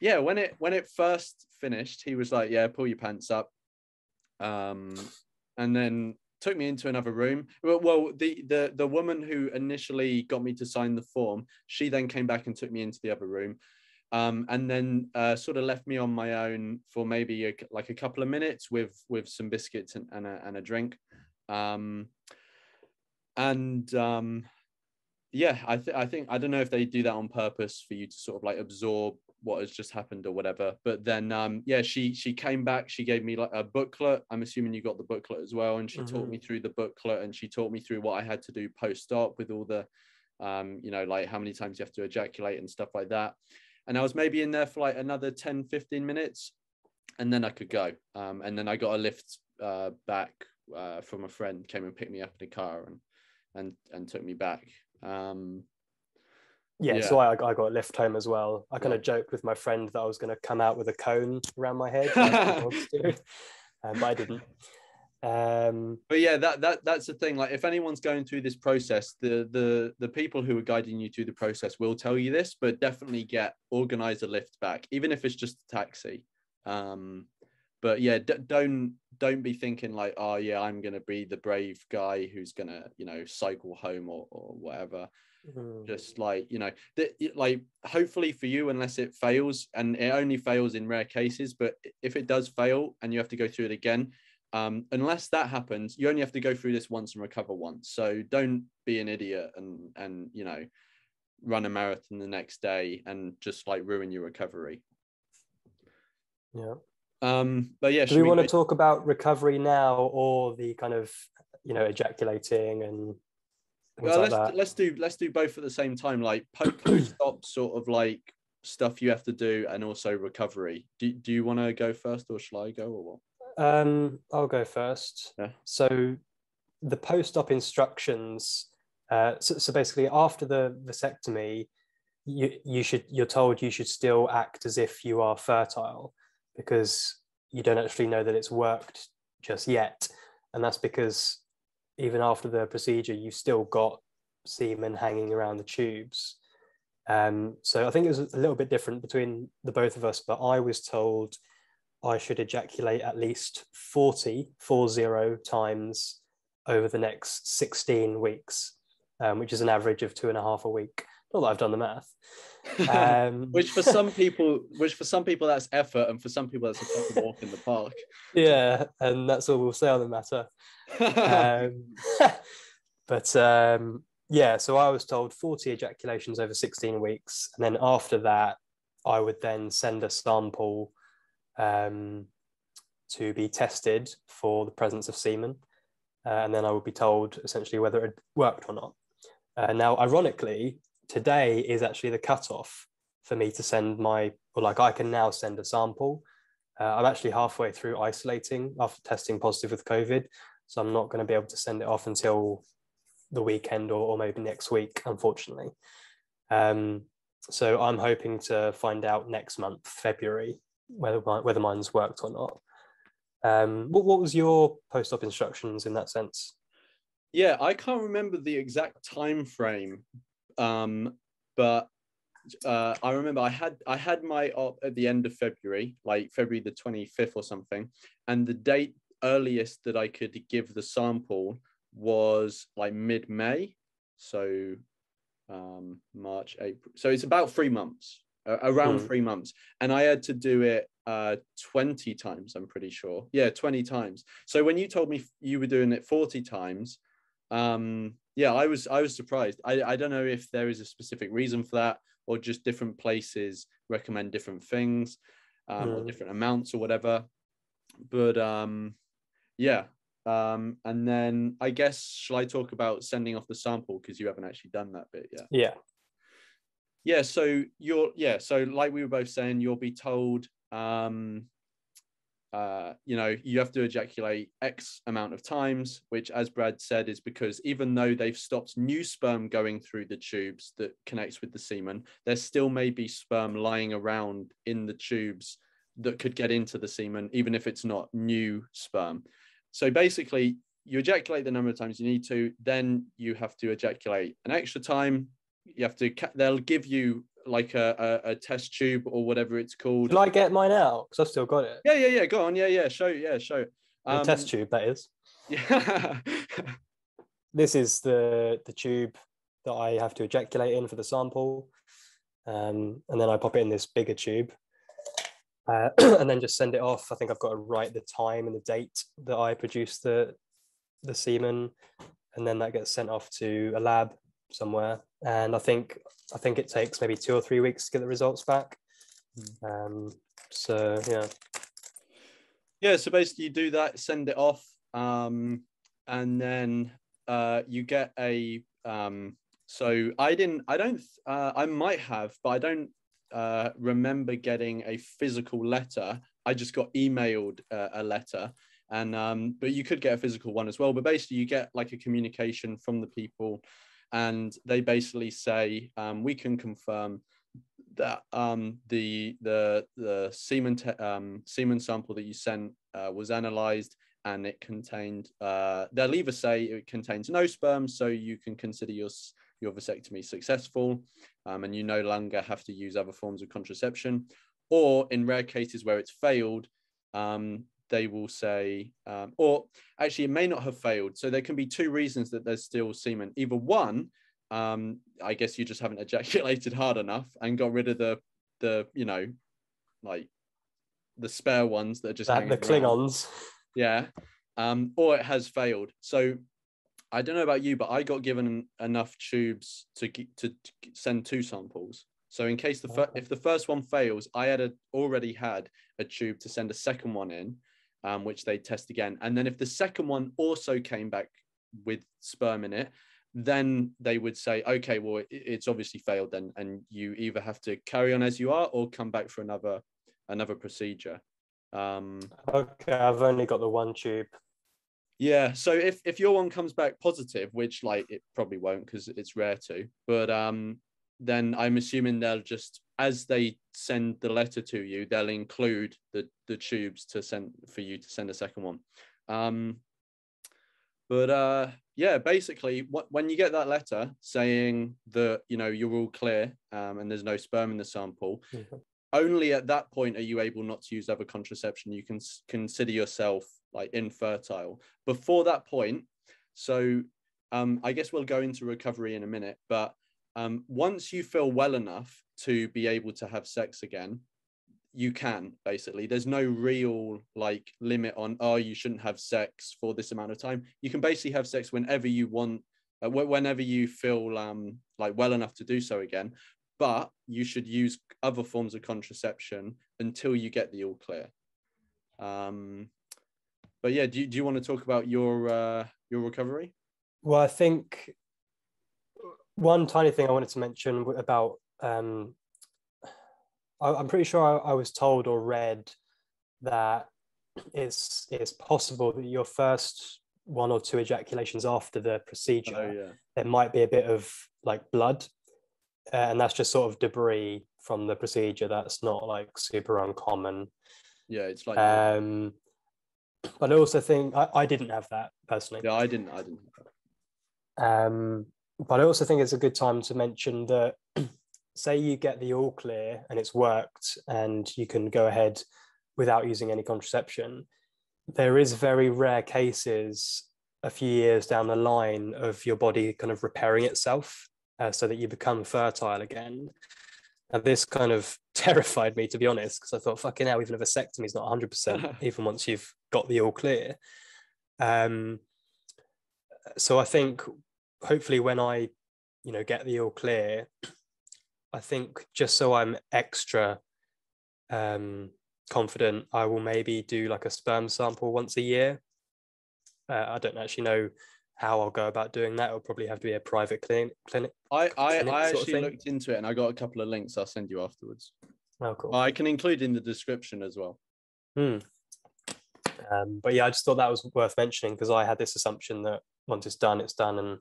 yeah when it when it first finished he was like yeah pull your pants up um and then took me into another room. Well, the the the woman who initially got me to sign the form she then came back and took me into the other room um and then uh sort of left me on my own for maybe a, like a couple of minutes with with some biscuits and, and a and a drink um and um yeah i th- i think i don't know if they do that on purpose for you to sort of like absorb what has just happened or whatever. But then um yeah she she came back she gave me like a booklet. I'm assuming you got the booklet as well and she taught Mhm. me through the booklet and she taught me through what i had to do post op with all the um you know like how many times you have to ejaculate and stuff like that. And i was maybe in there for like another 10 15 minutes and then i could go. Um and then i got a lift uh back uh from a friend came and picked me up in the car and and and took me back. Um Yeah, Yeah. so I, I got a lift home as well. I kind of joked with my friend that I was going to come out with a cone around my head, like the dogs do, um, but I didn't. Um, but yeah that that that's the thing like if anyone's going through this process the the the people who are guiding you through the process will tell you this but definitely get organize a lift back even if it's just a taxi um but yeah d- don't don't be thinking like oh yeah i'm gonna be the brave guy who's gonna you know cycle home or, or whatever mm, just like you know that like hopefully for you unless it fails and it only fails in rare cases but if it does fail and you have to go through it again um unless that happens you only have to go through this once and recover once. So don't be an idiot and and you know run a marathon the next day and just like ruin your recovery. Yeah. um but yeah Do we want to talk about recovery now or the kind of, you know, ejaculating and well, like let's that? let's do let's do both at the same time like post op sort of like stuff you have to do and also recovery do, do you want to go first or shall i go or what Um, I'll go first. Yeah. So the post-op instructions. Uh, so, so basically, after the vasectomy, you you should you're told you should still act as if you are fertile because you don't actually know that it's worked just yet, and that's because even after the procedure, you've still got semen hanging around the tubes. Um, so I think it was a little bit different between the both of us, but I was told I should ejaculate at least 40, 40 times over the next 16 weeks, um, which is an average of two and a half a week. Not that I've done the math. Um, which for some people which for some people that's effort and for some people that's a walk in the park yeah, and that's all we'll say on the matter. Um, but um, yeah, so I was told 40 ejaculations over 16 weeks. And then after that, I would then send a sample um, to be tested for the presence of semen. Uh, and then I would be told essentially whether it worked or not. Uh, now, ironically, today is actually the cutoff for me to send my, or like I can now send a sample. Uh, I'm actually halfway through isolating after testing positive with COVID. So I'm not going to be able to send it off until the weekend or, or maybe next week, unfortunately. Um, so I'm hoping to find out next month, February, whether whether mine's worked or not. Um, what, what was your post-op instructions in that sense? Yeah, I can't remember the exact time frame, um, but uh, I remember I had I had my op at the end of February, like February the twenty fifth or something, and the date earliest that I could give the sample was like mid May, so um, March April. So it's about three months, uh, around mm. three months, and I had to do it uh 20 times. I'm pretty sure. Yeah, twenty times. So when you told me you were doing it forty times, um, yeah, I was I was surprised. I I don't know if there is a specific reason for that or just different places recommend different things um, mm. or different amounts or whatever. But um, yeah. Um, and then I guess shall I talk about sending off the sample because you haven't actually done that bit yet? Yeah. Yeah. So you're yeah. So like we were both saying, you'll be told um, uh, you know, you have to ejaculate X amount of times, which, as Brad said, is because even though they've stopped new sperm going through the tubes that connects with the semen, there still may be sperm lying around in the tubes that could get into the semen, even if it's not new sperm. So basically, you ejaculate the number of times you need to, then you have to ejaculate an extra time. You have to, they'll give you like a, a, a, test tube or whatever it's called. Can I get mine out? Because I've still got it. Yeah, yeah, yeah. Go on. Yeah, yeah. Show. Yeah, show. Um, test tube that is. Yeah. this is the the tube that I have to ejaculate in for the sample, um, and then I pop it in this bigger tube, uh, and then just send it off. I think I've got to write the time and the date that I produced the the semen, and then that gets sent off to a lab somewhere. And I think I think it takes maybe two or three weeks to get the results back. Hmm. Um, so yeah. Yeah, so basically you do that, send it off, um, and then uh, you get a. Um, so I didn't, I don't, uh, I might have, but I don't uh, remember getting a physical letter. I just got emailed uh, a letter, and um, but you could get a physical one as well. But basically, you get like a communication from the people and they basically say um, we can confirm that um, the the the semen te- um, semen sample that you sent uh, was analyzed and it contained uh, they'll either say it contains no sperm so you can consider your your vasectomy successful um, and you no longer have to use other forms of contraception or in rare cases where it's failed um, they will say, um, or actually, it may not have failed. So there can be two reasons that there's still semen. Either one, um, I guess you just haven't ejaculated hard enough and got rid of the the you know, like the spare ones that are just that, the Klingons. Yeah, um, or it has failed. So I don't know about you, but I got given enough tubes to to, to send two samples. So in case the fir- if the first one fails, I had a, already had a tube to send a second one in, um, which they test again. And then if the second one also came back with sperm in it, then they would say, okay, well, it, it's obviously failed then, and you either have to carry on as you are or come back for another another procedure. Um, okay, I've only got the one tube. Yeah, so if if your one comes back positive, which like it probably won't because it's rare to, but um, then I'm assuming they'll just as they send the letter to you, they'll include the the tubes to send for you to send a second one. Um, but uh, yeah, basically, what, when you get that letter saying that you know you're all clear um, and there's no sperm in the sample, mm-hmm. only at that point are you able not to use other contraception. You can consider yourself like infertile. Before that point, so um, I guess we'll go into recovery in a minute, but um, once you feel well enough to be able to have sex again, you can basically. There's no real like limit on oh you shouldn't have sex for this amount of time. You can basically have sex whenever you want, uh, whenever you feel um, like well enough to do so again. But you should use other forms of contraception until you get the all clear. Um, but yeah, do you, do you want to talk about your uh, your recovery? Well, I think one tiny thing I wanted to mention about um, I, am pretty sure I, I, was told or read that it's it's possible that your first one or two ejaculations after the procedure oh, yeah. there might be a bit of like blood uh, and that's just sort of debris from the procedure that's not like super uncommon yeah it's like um but i also think I, I didn't have that personally. Yeah i didn't i didn't. Um but i also think it's a good time to mention that say you get the all clear and it's worked and you can go ahead without using any contraception there is very rare cases a few years down the line of your body kind of repairing itself uh, so that you become fertile again. And this kind of terrified me to be honest because i thought fucking hell even a vasectomy is not 100% even once you've got the all clear um, so i think hopefully when i you know get the all clear I think just so I'm extra um, confident, I will maybe do like a sperm sample once a year. Uh, I don't actually know how I'll go about doing that. It'll probably have to be a private clinic. clinic I I, I actually looked into it and I got a couple of links. I'll send you afterwards. Oh, cool. I can include in the description as well. Hmm. Um, but yeah, I just thought that was worth mentioning because I had this assumption that once it's done, it's done, and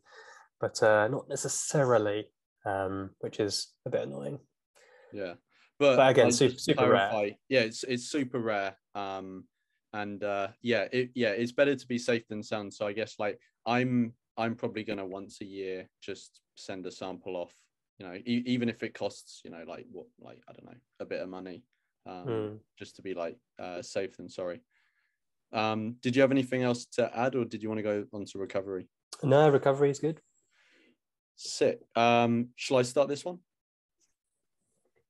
but uh, not necessarily um, which is a bit annoying. Yeah, but, but again, super, super rare. Yeah, it's it's super rare. Um, and uh, yeah, it yeah, it's better to be safe than sound. So I guess like I'm I'm probably gonna once a year just send a sample off. You know, e- even if it costs you know like what like I don't know a bit of money, um, mm. just to be like uh, safe than sorry. Um, did you have anything else to add, or did you want to go on to recovery? No, recovery is good. Sick. Um, shall I start this one?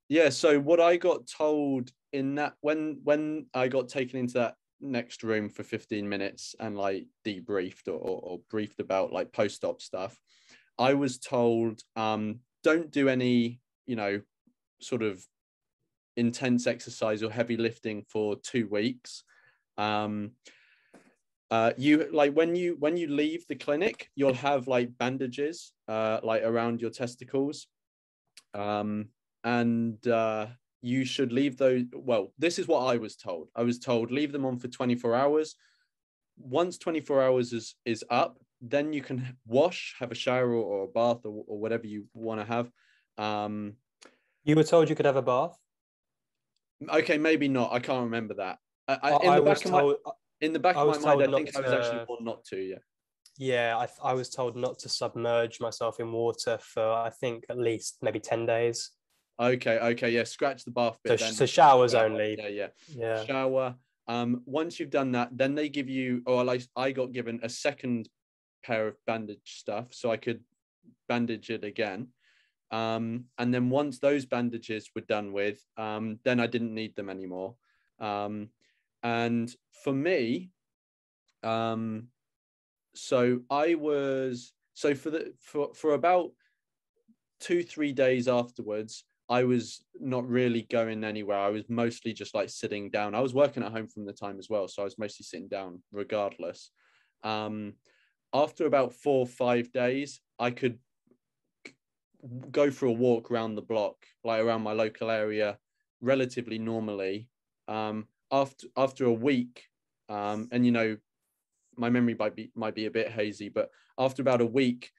Yeah. So what I got told in that when when I got taken into that next room for 15 minutes and like debriefed or, or, or briefed about like post-op stuff, I was told um, don't do any, you know, sort of intense exercise or heavy lifting for two weeks. Um, uh, you like when you when you leave the clinic, you'll have like bandages uh, like around your testicles, um, and uh, you should leave those. Well, this is what I was told. I was told leave them on for 24 hours. Once 24 hours is is up, then you can wash, have a shower or, a bath or, or whatever you want to have. Um, you were told you could have a bath. Okay, maybe not. I can't remember that. I, I, in I the back of told, my, in the back of my mind, I think to, I was actually told not to. Yeah. Yeah, I, I was told not to submerge myself in water for I think at least maybe ten days. Okay, okay, yeah. Scratch the bath bit. So, so showers shower. only. Yeah, yeah, yeah. Shower. Um, once you've done that, then they give you, or like I got given a second pair of bandage stuff, so I could bandage it again. Um, and then once those bandages were done with, um, then I didn't need them anymore. Um, and for me, um, so I was so for the for for about two three days afterwards, I was not really going anywhere. I was mostly just like sitting down. I was working at home from the time as well, so I was mostly sitting down regardless. Um, after about four or five days, I could go for a walk around the block, like around my local area, relatively normally. Um, after after a week, um, and you know, my memory might be might be a bit hazy, but after about a week,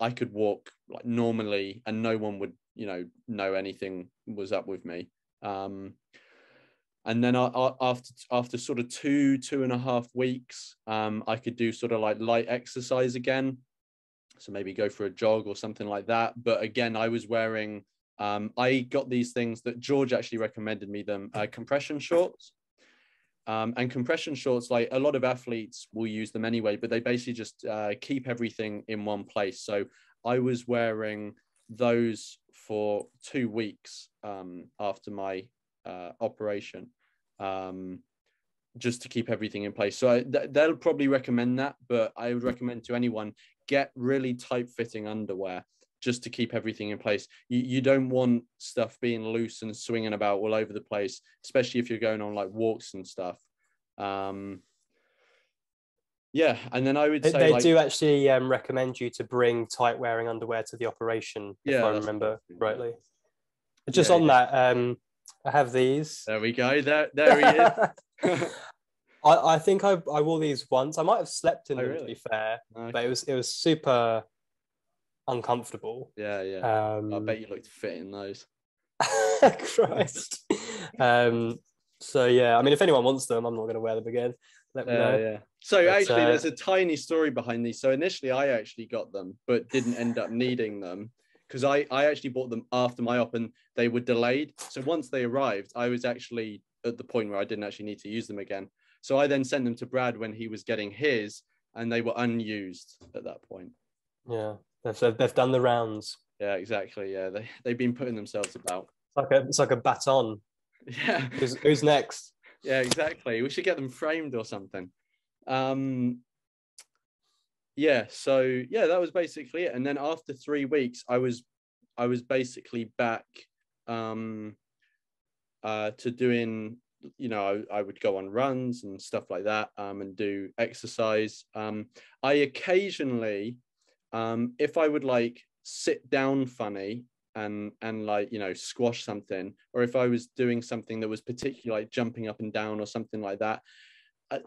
I could walk like normally, and no one would you know know anything was up with me. Um, and then I, I, after after sort of two two and a half weeks, um, I could do sort of like light exercise again. So maybe go for a jog or something like that. But again, I was wearing um, I got these things that George actually recommended me them uh, compression shorts. Um, and compression shorts, like a lot of athletes will use them anyway, but they basically just uh, keep everything in one place. So I was wearing those for two weeks um, after my uh, operation, um, just to keep everything in place. So I, th- they'll probably recommend that, but I would recommend to anyone get really tight fitting underwear just to keep everything in place. You, you don't want stuff being loose and swinging about all over the place, especially if you're going on like walks and stuff. Um, yeah, and then I would They, say they like, do actually um, recommend you to bring tight wearing underwear to the operation, if Yeah, I remember what I think, yeah. rightly. Just Yeah, on that, um, I have these. There we go. There, there he is. I, I think I, I wore these once. I might have slept in Oh, them to really? be fair, Okay. but it was it was super uncomfortable. yeah, yeah. Um, I bet you looked fit in those. Christ. um, so yeah, I mean, if anyone wants them, I'm not going to wear them again. Let me Yeah, know. yeah. So But, actually, uh, there's a tiny story behind these. So initially, I actually got them, but didn't end up needing them because I I actually bought them after my op, and they were delayed. So once they arrived, I was actually at the point where I didn't actually need to use them again. So I then sent them to Brad when he was getting his, and they were unused at that point. Yeah, they've, they've done the rounds. Yeah, exactly. Yeah, they they've been putting themselves about. It's like a it's like a baton. Yeah. Who's, who's next? yeah exactly we should get them framed or something um yeah so yeah that was basically it and then after three weeks i was i was basically back um uh to doing you know I, I would go on runs and stuff like that um and do exercise um i occasionally um if i would like sit down funny and and like you know squash something or if i was doing something that was particularly like jumping up and down or something like that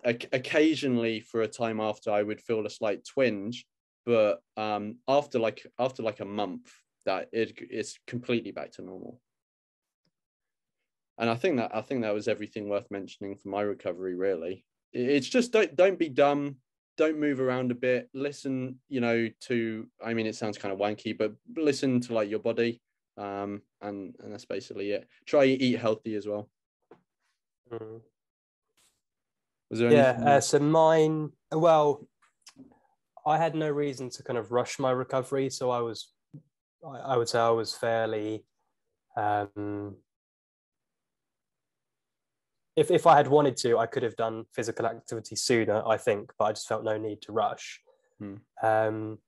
occasionally for a time after i would feel a slight twinge but um after like after like a month that it it's completely back to normal. And i think that i think that was everything worth mentioning for my recovery really. It's just don't don't be dumb don't move around a bit listen you know to i mean it sounds kind of wanky but listen to like your body um and and that's basically it try eat healthy as well Mm. was there Yeah, uh, so mine, well, I had no reason to kind of rush my recovery. So I was, I, I would say I was fairly, um, if, if I had wanted to, I could have done physical activity sooner, I think, but I just felt no need to rush. Hmm. Um,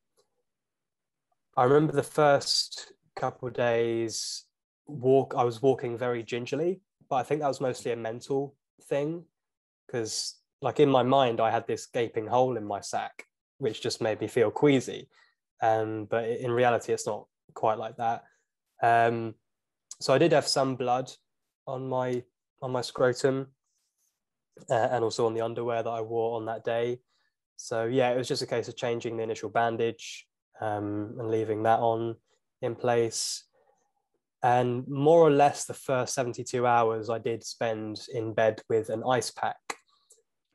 I remember the first couple of days walk, I was walking very gingerly, but I think that was mostly a mental thing because like in my mind i had this gaping hole in my sack which just made me feel queasy um, but in reality it's not quite like that um, so i did have some blood on my on my scrotum uh, and also on the underwear that i wore on that day. So yeah it was just a case of changing the initial bandage um, and leaving that on in place. And more or less the first 72 hours i did spend in bed with an ice pack.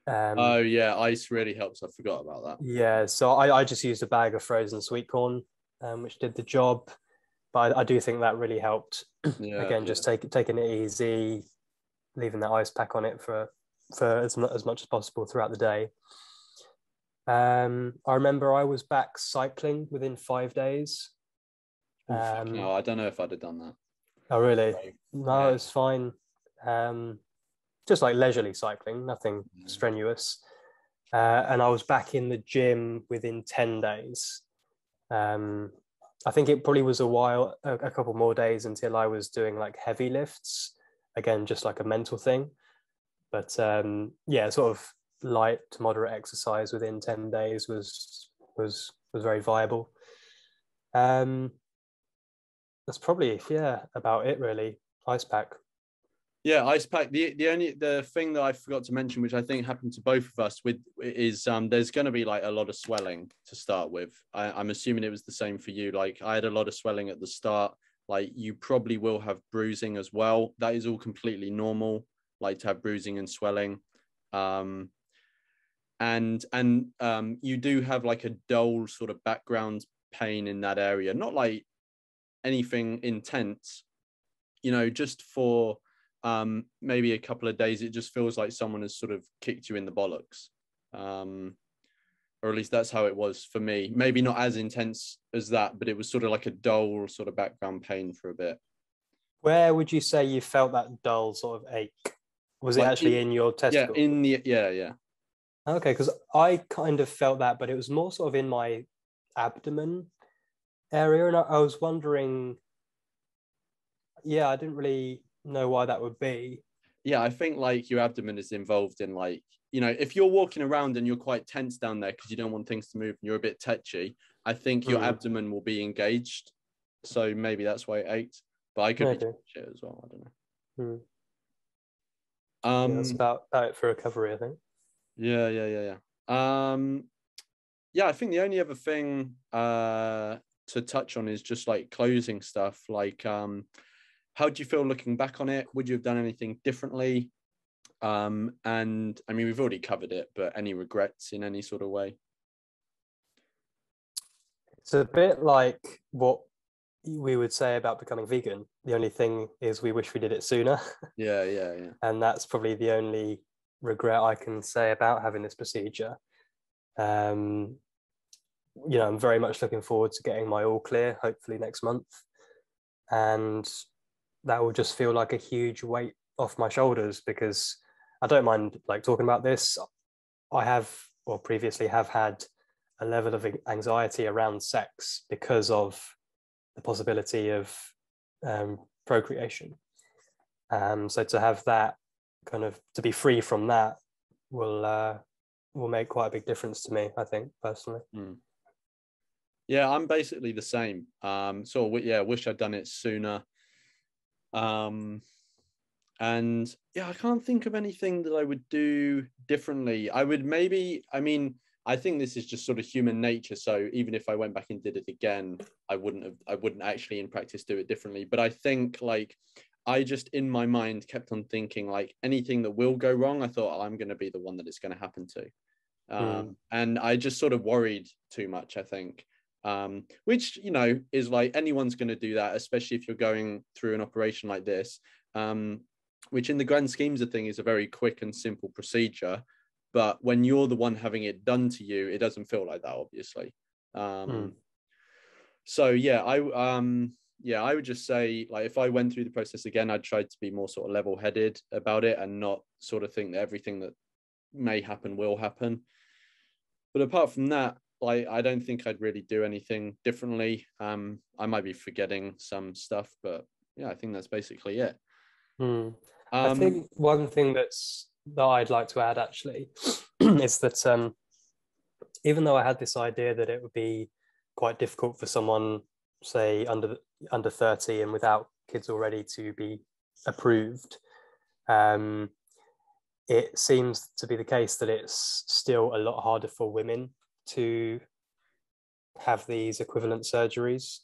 Um, oh yeah ice really helps. I forgot about that. Yeah so I, I just used a bag of frozen sweet corn um, which did the job. But I, I do think that really helped yeah again just take, taking it easy leaving that ice pack on it for for as, as much as possible throughout the day um, i remember i was back cycling within five days um, no i don't know if i'd have done that oh really No, Yeah. it's fine. Um, just like leisurely cycling, nothing Mm. strenuous. Uh, and I was back in the gym within 10 days. Um, I think it probably was a while, a, a couple more days until I was doing like heavy lifts. Again, just like a mental thing. But um, yeah, sort of light to moderate exercise within 10 days was was was very viable. Um, that's probably yeah about it really. Ice pack. Yeah, ice pack. The the only the thing that I forgot to mention, which I think happened to both of us, with is um there's going to be like a lot of swelling to start with. I, I'm assuming it was the same for you. Like I had a lot of swelling at the start. Like you probably will have bruising as well. That is all completely normal. Like to have bruising and swelling. Um, and and um, you do have like a dull sort of background pain in that area. Not like anything intense, you know, just for um, maybe a couple of days, it just feels like someone has sort of kicked you in the bollocks. Um, or at least that's how it was for me. Maybe not as intense as that, but it was sort of like a dull sort of background pain for a bit. Where would you say you felt that dull sort of ache? Was it actually in- in your testicle? Yeah, in the yeah, yeah. Okay, because I kind of felt that, but it was more sort of in my abdomen area, and I, I was wondering. Yeah, I didn't really know why that would be. Yeah, I think like your abdomen is involved in like you know if you're walking around and you're quite tense down there because you don't want things to move and you're a bit tetchy, I think your Mm. abdomen will be engaged. So maybe that's why it ached. But I could be Maybe. talking shit as well. I don't know. Mm. Yeah, Um, that's about, about it for recovery, I think. Yeah, yeah, yeah, yeah. Um, yeah, I think the only other thing uh to touch on is just like closing stuff. Like, um, how do you feel looking back on it? Would you have done anything differently? Um, and I mean, we've already covered it, but any regrets in any sort of way? It's a bit like what we would say about becoming vegan. The only thing is we wish we did it sooner. Yeah, yeah, yeah. and that's probably the only regret I can say about having this procedure. Um, you know, I'm very much looking forward to getting my all clear, hopefully next month, and that will just feel like a huge weight off my shoulders because I don't mind like talking about this. I have, or previously have had, a level of anxiety around sex because of the possibility of um, procreation. Um, so to have that kind of to be free from that will uh, will make quite a big difference to me. I think personally. Yeah, I'm basically the same. Um, so yeah, wish I'd done it sooner. Um, and yeah, I can't think of anything that I would do differently. I would maybe, I mean, I think this is just sort of human nature. So even if I went back and did it again, I wouldn't have, I wouldn't actually in practice do it differently. But I think like I just in my mind kept on thinking like anything that will go wrong, I thought I'm going to be the one that it's going to happen to. Um, And I just sort of worried too much, I think um, which you know is like anyone's going to do that, especially if you're going through an operation like this, um, which in the grand schemes of things is a very quick and simple procedure. But when you're the one having it done to you, it doesn't feel like that, obviously. Um, Mm. So yeah, I um, yeah, I would just say like if I went through the process again, I'd try to be more sort of level-headed about it and not sort of think that everything that may happen will happen. But apart from that, like I don't think I'd really do anything differently. Um, I might be forgetting some stuff, but yeah, I think that's basically it. Hmm. Um, I think one thing that's that I'd like to add actually is that um, even though I had this idea that it would be quite difficult for someone, say under under thirty and without kids already, to be approved, um, it seems to be the case that it's still a lot harder for women to have these equivalent surgeries.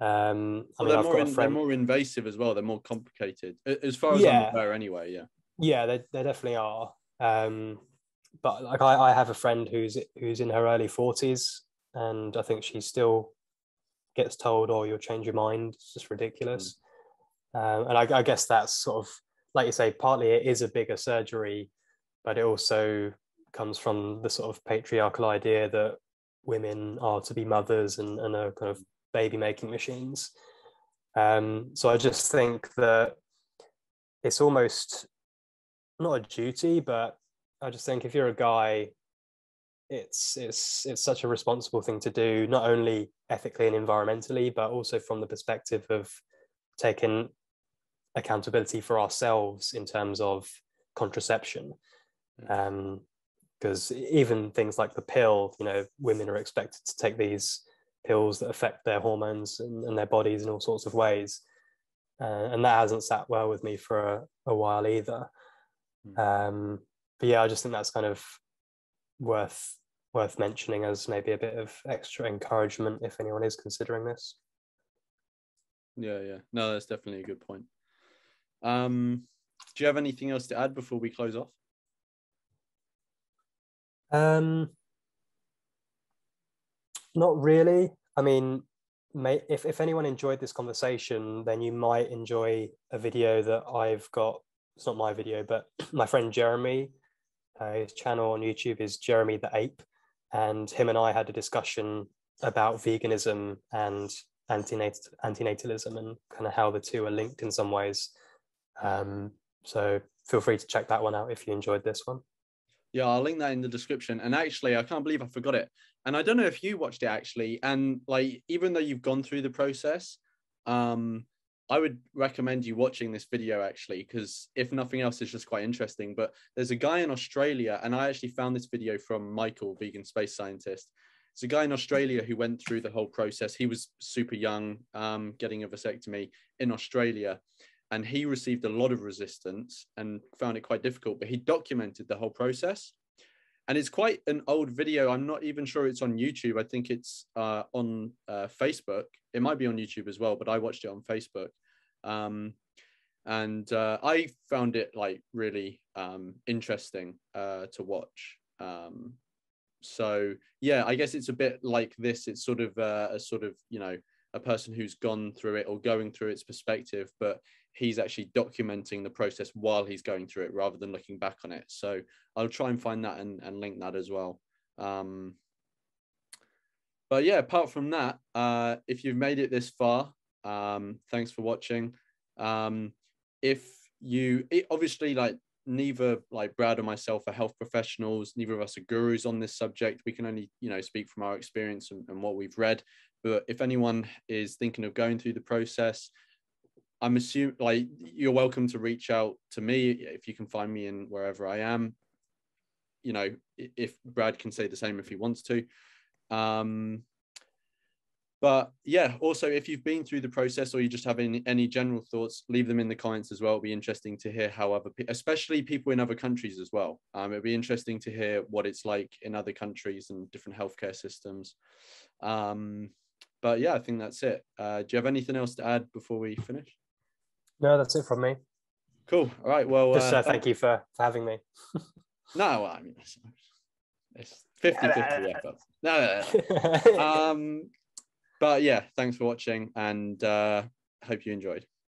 Um, I well, mean, they're I've more got in- they're more invasive as well. They're more complicated, as far as Yeah. I'm aware. Anyway, yeah. Yeah, they, they definitely are. Um, but like I, I have a friend who's who's in her early forties, and I think she still gets told, "Oh, you'll change your mind." It's just ridiculous. Um, and I, I guess that's sort of like you say. Partly it is a bigger surgery, but it also comes from the sort of patriarchal idea that women are to be mothers and, and are kind of baby making machines. Um, so I just think that it's almost not a duty, but I just think if you're a guy, it's it's it's such a responsible thing to do, not only ethically and environmentally, but also from the perspective of taking accountability for ourselves in terms of contraception. Um, because even things like the pill, you know, women are expected to take these pills that affect their hormones and, and their bodies in all sorts of ways. Uh, and that hasn't sat well with me for a, a while either. Mm. Um, but yeah, I just think that's kind of worth worth mentioning as maybe a bit of extra encouragement if anyone is considering this. Yeah, yeah. No, that's definitely a good point. Um, do you have anything else to add before we close off? Um, not really. I mean, may, if if anyone enjoyed this conversation, then you might enjoy a video that I've got. It's not my video, but my friend Jeremy, uh, his channel on YouTube is Jeremy the Ape, and him and I had a discussion about veganism and antinat- antinatalism and kind of how the two are linked in some ways. Um, so feel free to check that one out if you enjoyed this one. Yeah, I'll link that in the description. And actually, I can't believe I forgot it. And I don't know if you watched it actually. And like, even though you've gone through the process, um, I would recommend you watching this video actually, because if nothing else, it's just quite interesting. But there's a guy in Australia, and I actually found this video from Michael, vegan space scientist. It's a guy in Australia who went through the whole process. He was super young, um, getting a vasectomy in Australia, and he received a lot of resistance and found it quite difficult. But he documented the whole process, and it's quite an old video. I'm not even sure it's on YouTube. I think it's uh, on uh, Facebook. It might be on YouTube as well, but I watched it on Facebook. Um, and uh, I found it like really um, interesting uh, to watch. Um, so yeah, I guess it's a bit like this. It's sort of uh, a sort of you know a person who's gone through it or going through its perspective, but he's actually documenting the process while he's going through it rather than looking back on it. So I'll try and find that and, and link that as well. Um, but yeah, apart from that, uh, if you've made it this far, um, thanks for watching. Um, if you it, obviously like neither like Brad or myself are health professionals, neither of us are gurus on this subject. We can only you know speak from our experience and, and what we've read. But if anyone is thinking of going through the process, I'm assuming like you're welcome to reach out to me if you can find me in wherever I am. You know, if Brad can say the same if he wants to. Um, but yeah, also if you've been through the process or you just have any, any general thoughts, leave them in the comments as well. It'll be interesting to hear how other, especially people in other countries as well. Um, it'll be interesting to hear what it's like in other countries and different healthcare systems. Um, but yeah, I think that's it. Uh, do you have anything else to add before we finish? No, that's it from me. Cool. All right. Well, just uh, uh thank you for, for having me. no, I mean, it's 50 50. Yeah, but, no, no, no. um, but yeah, thanks for watching and uh, hope you enjoyed.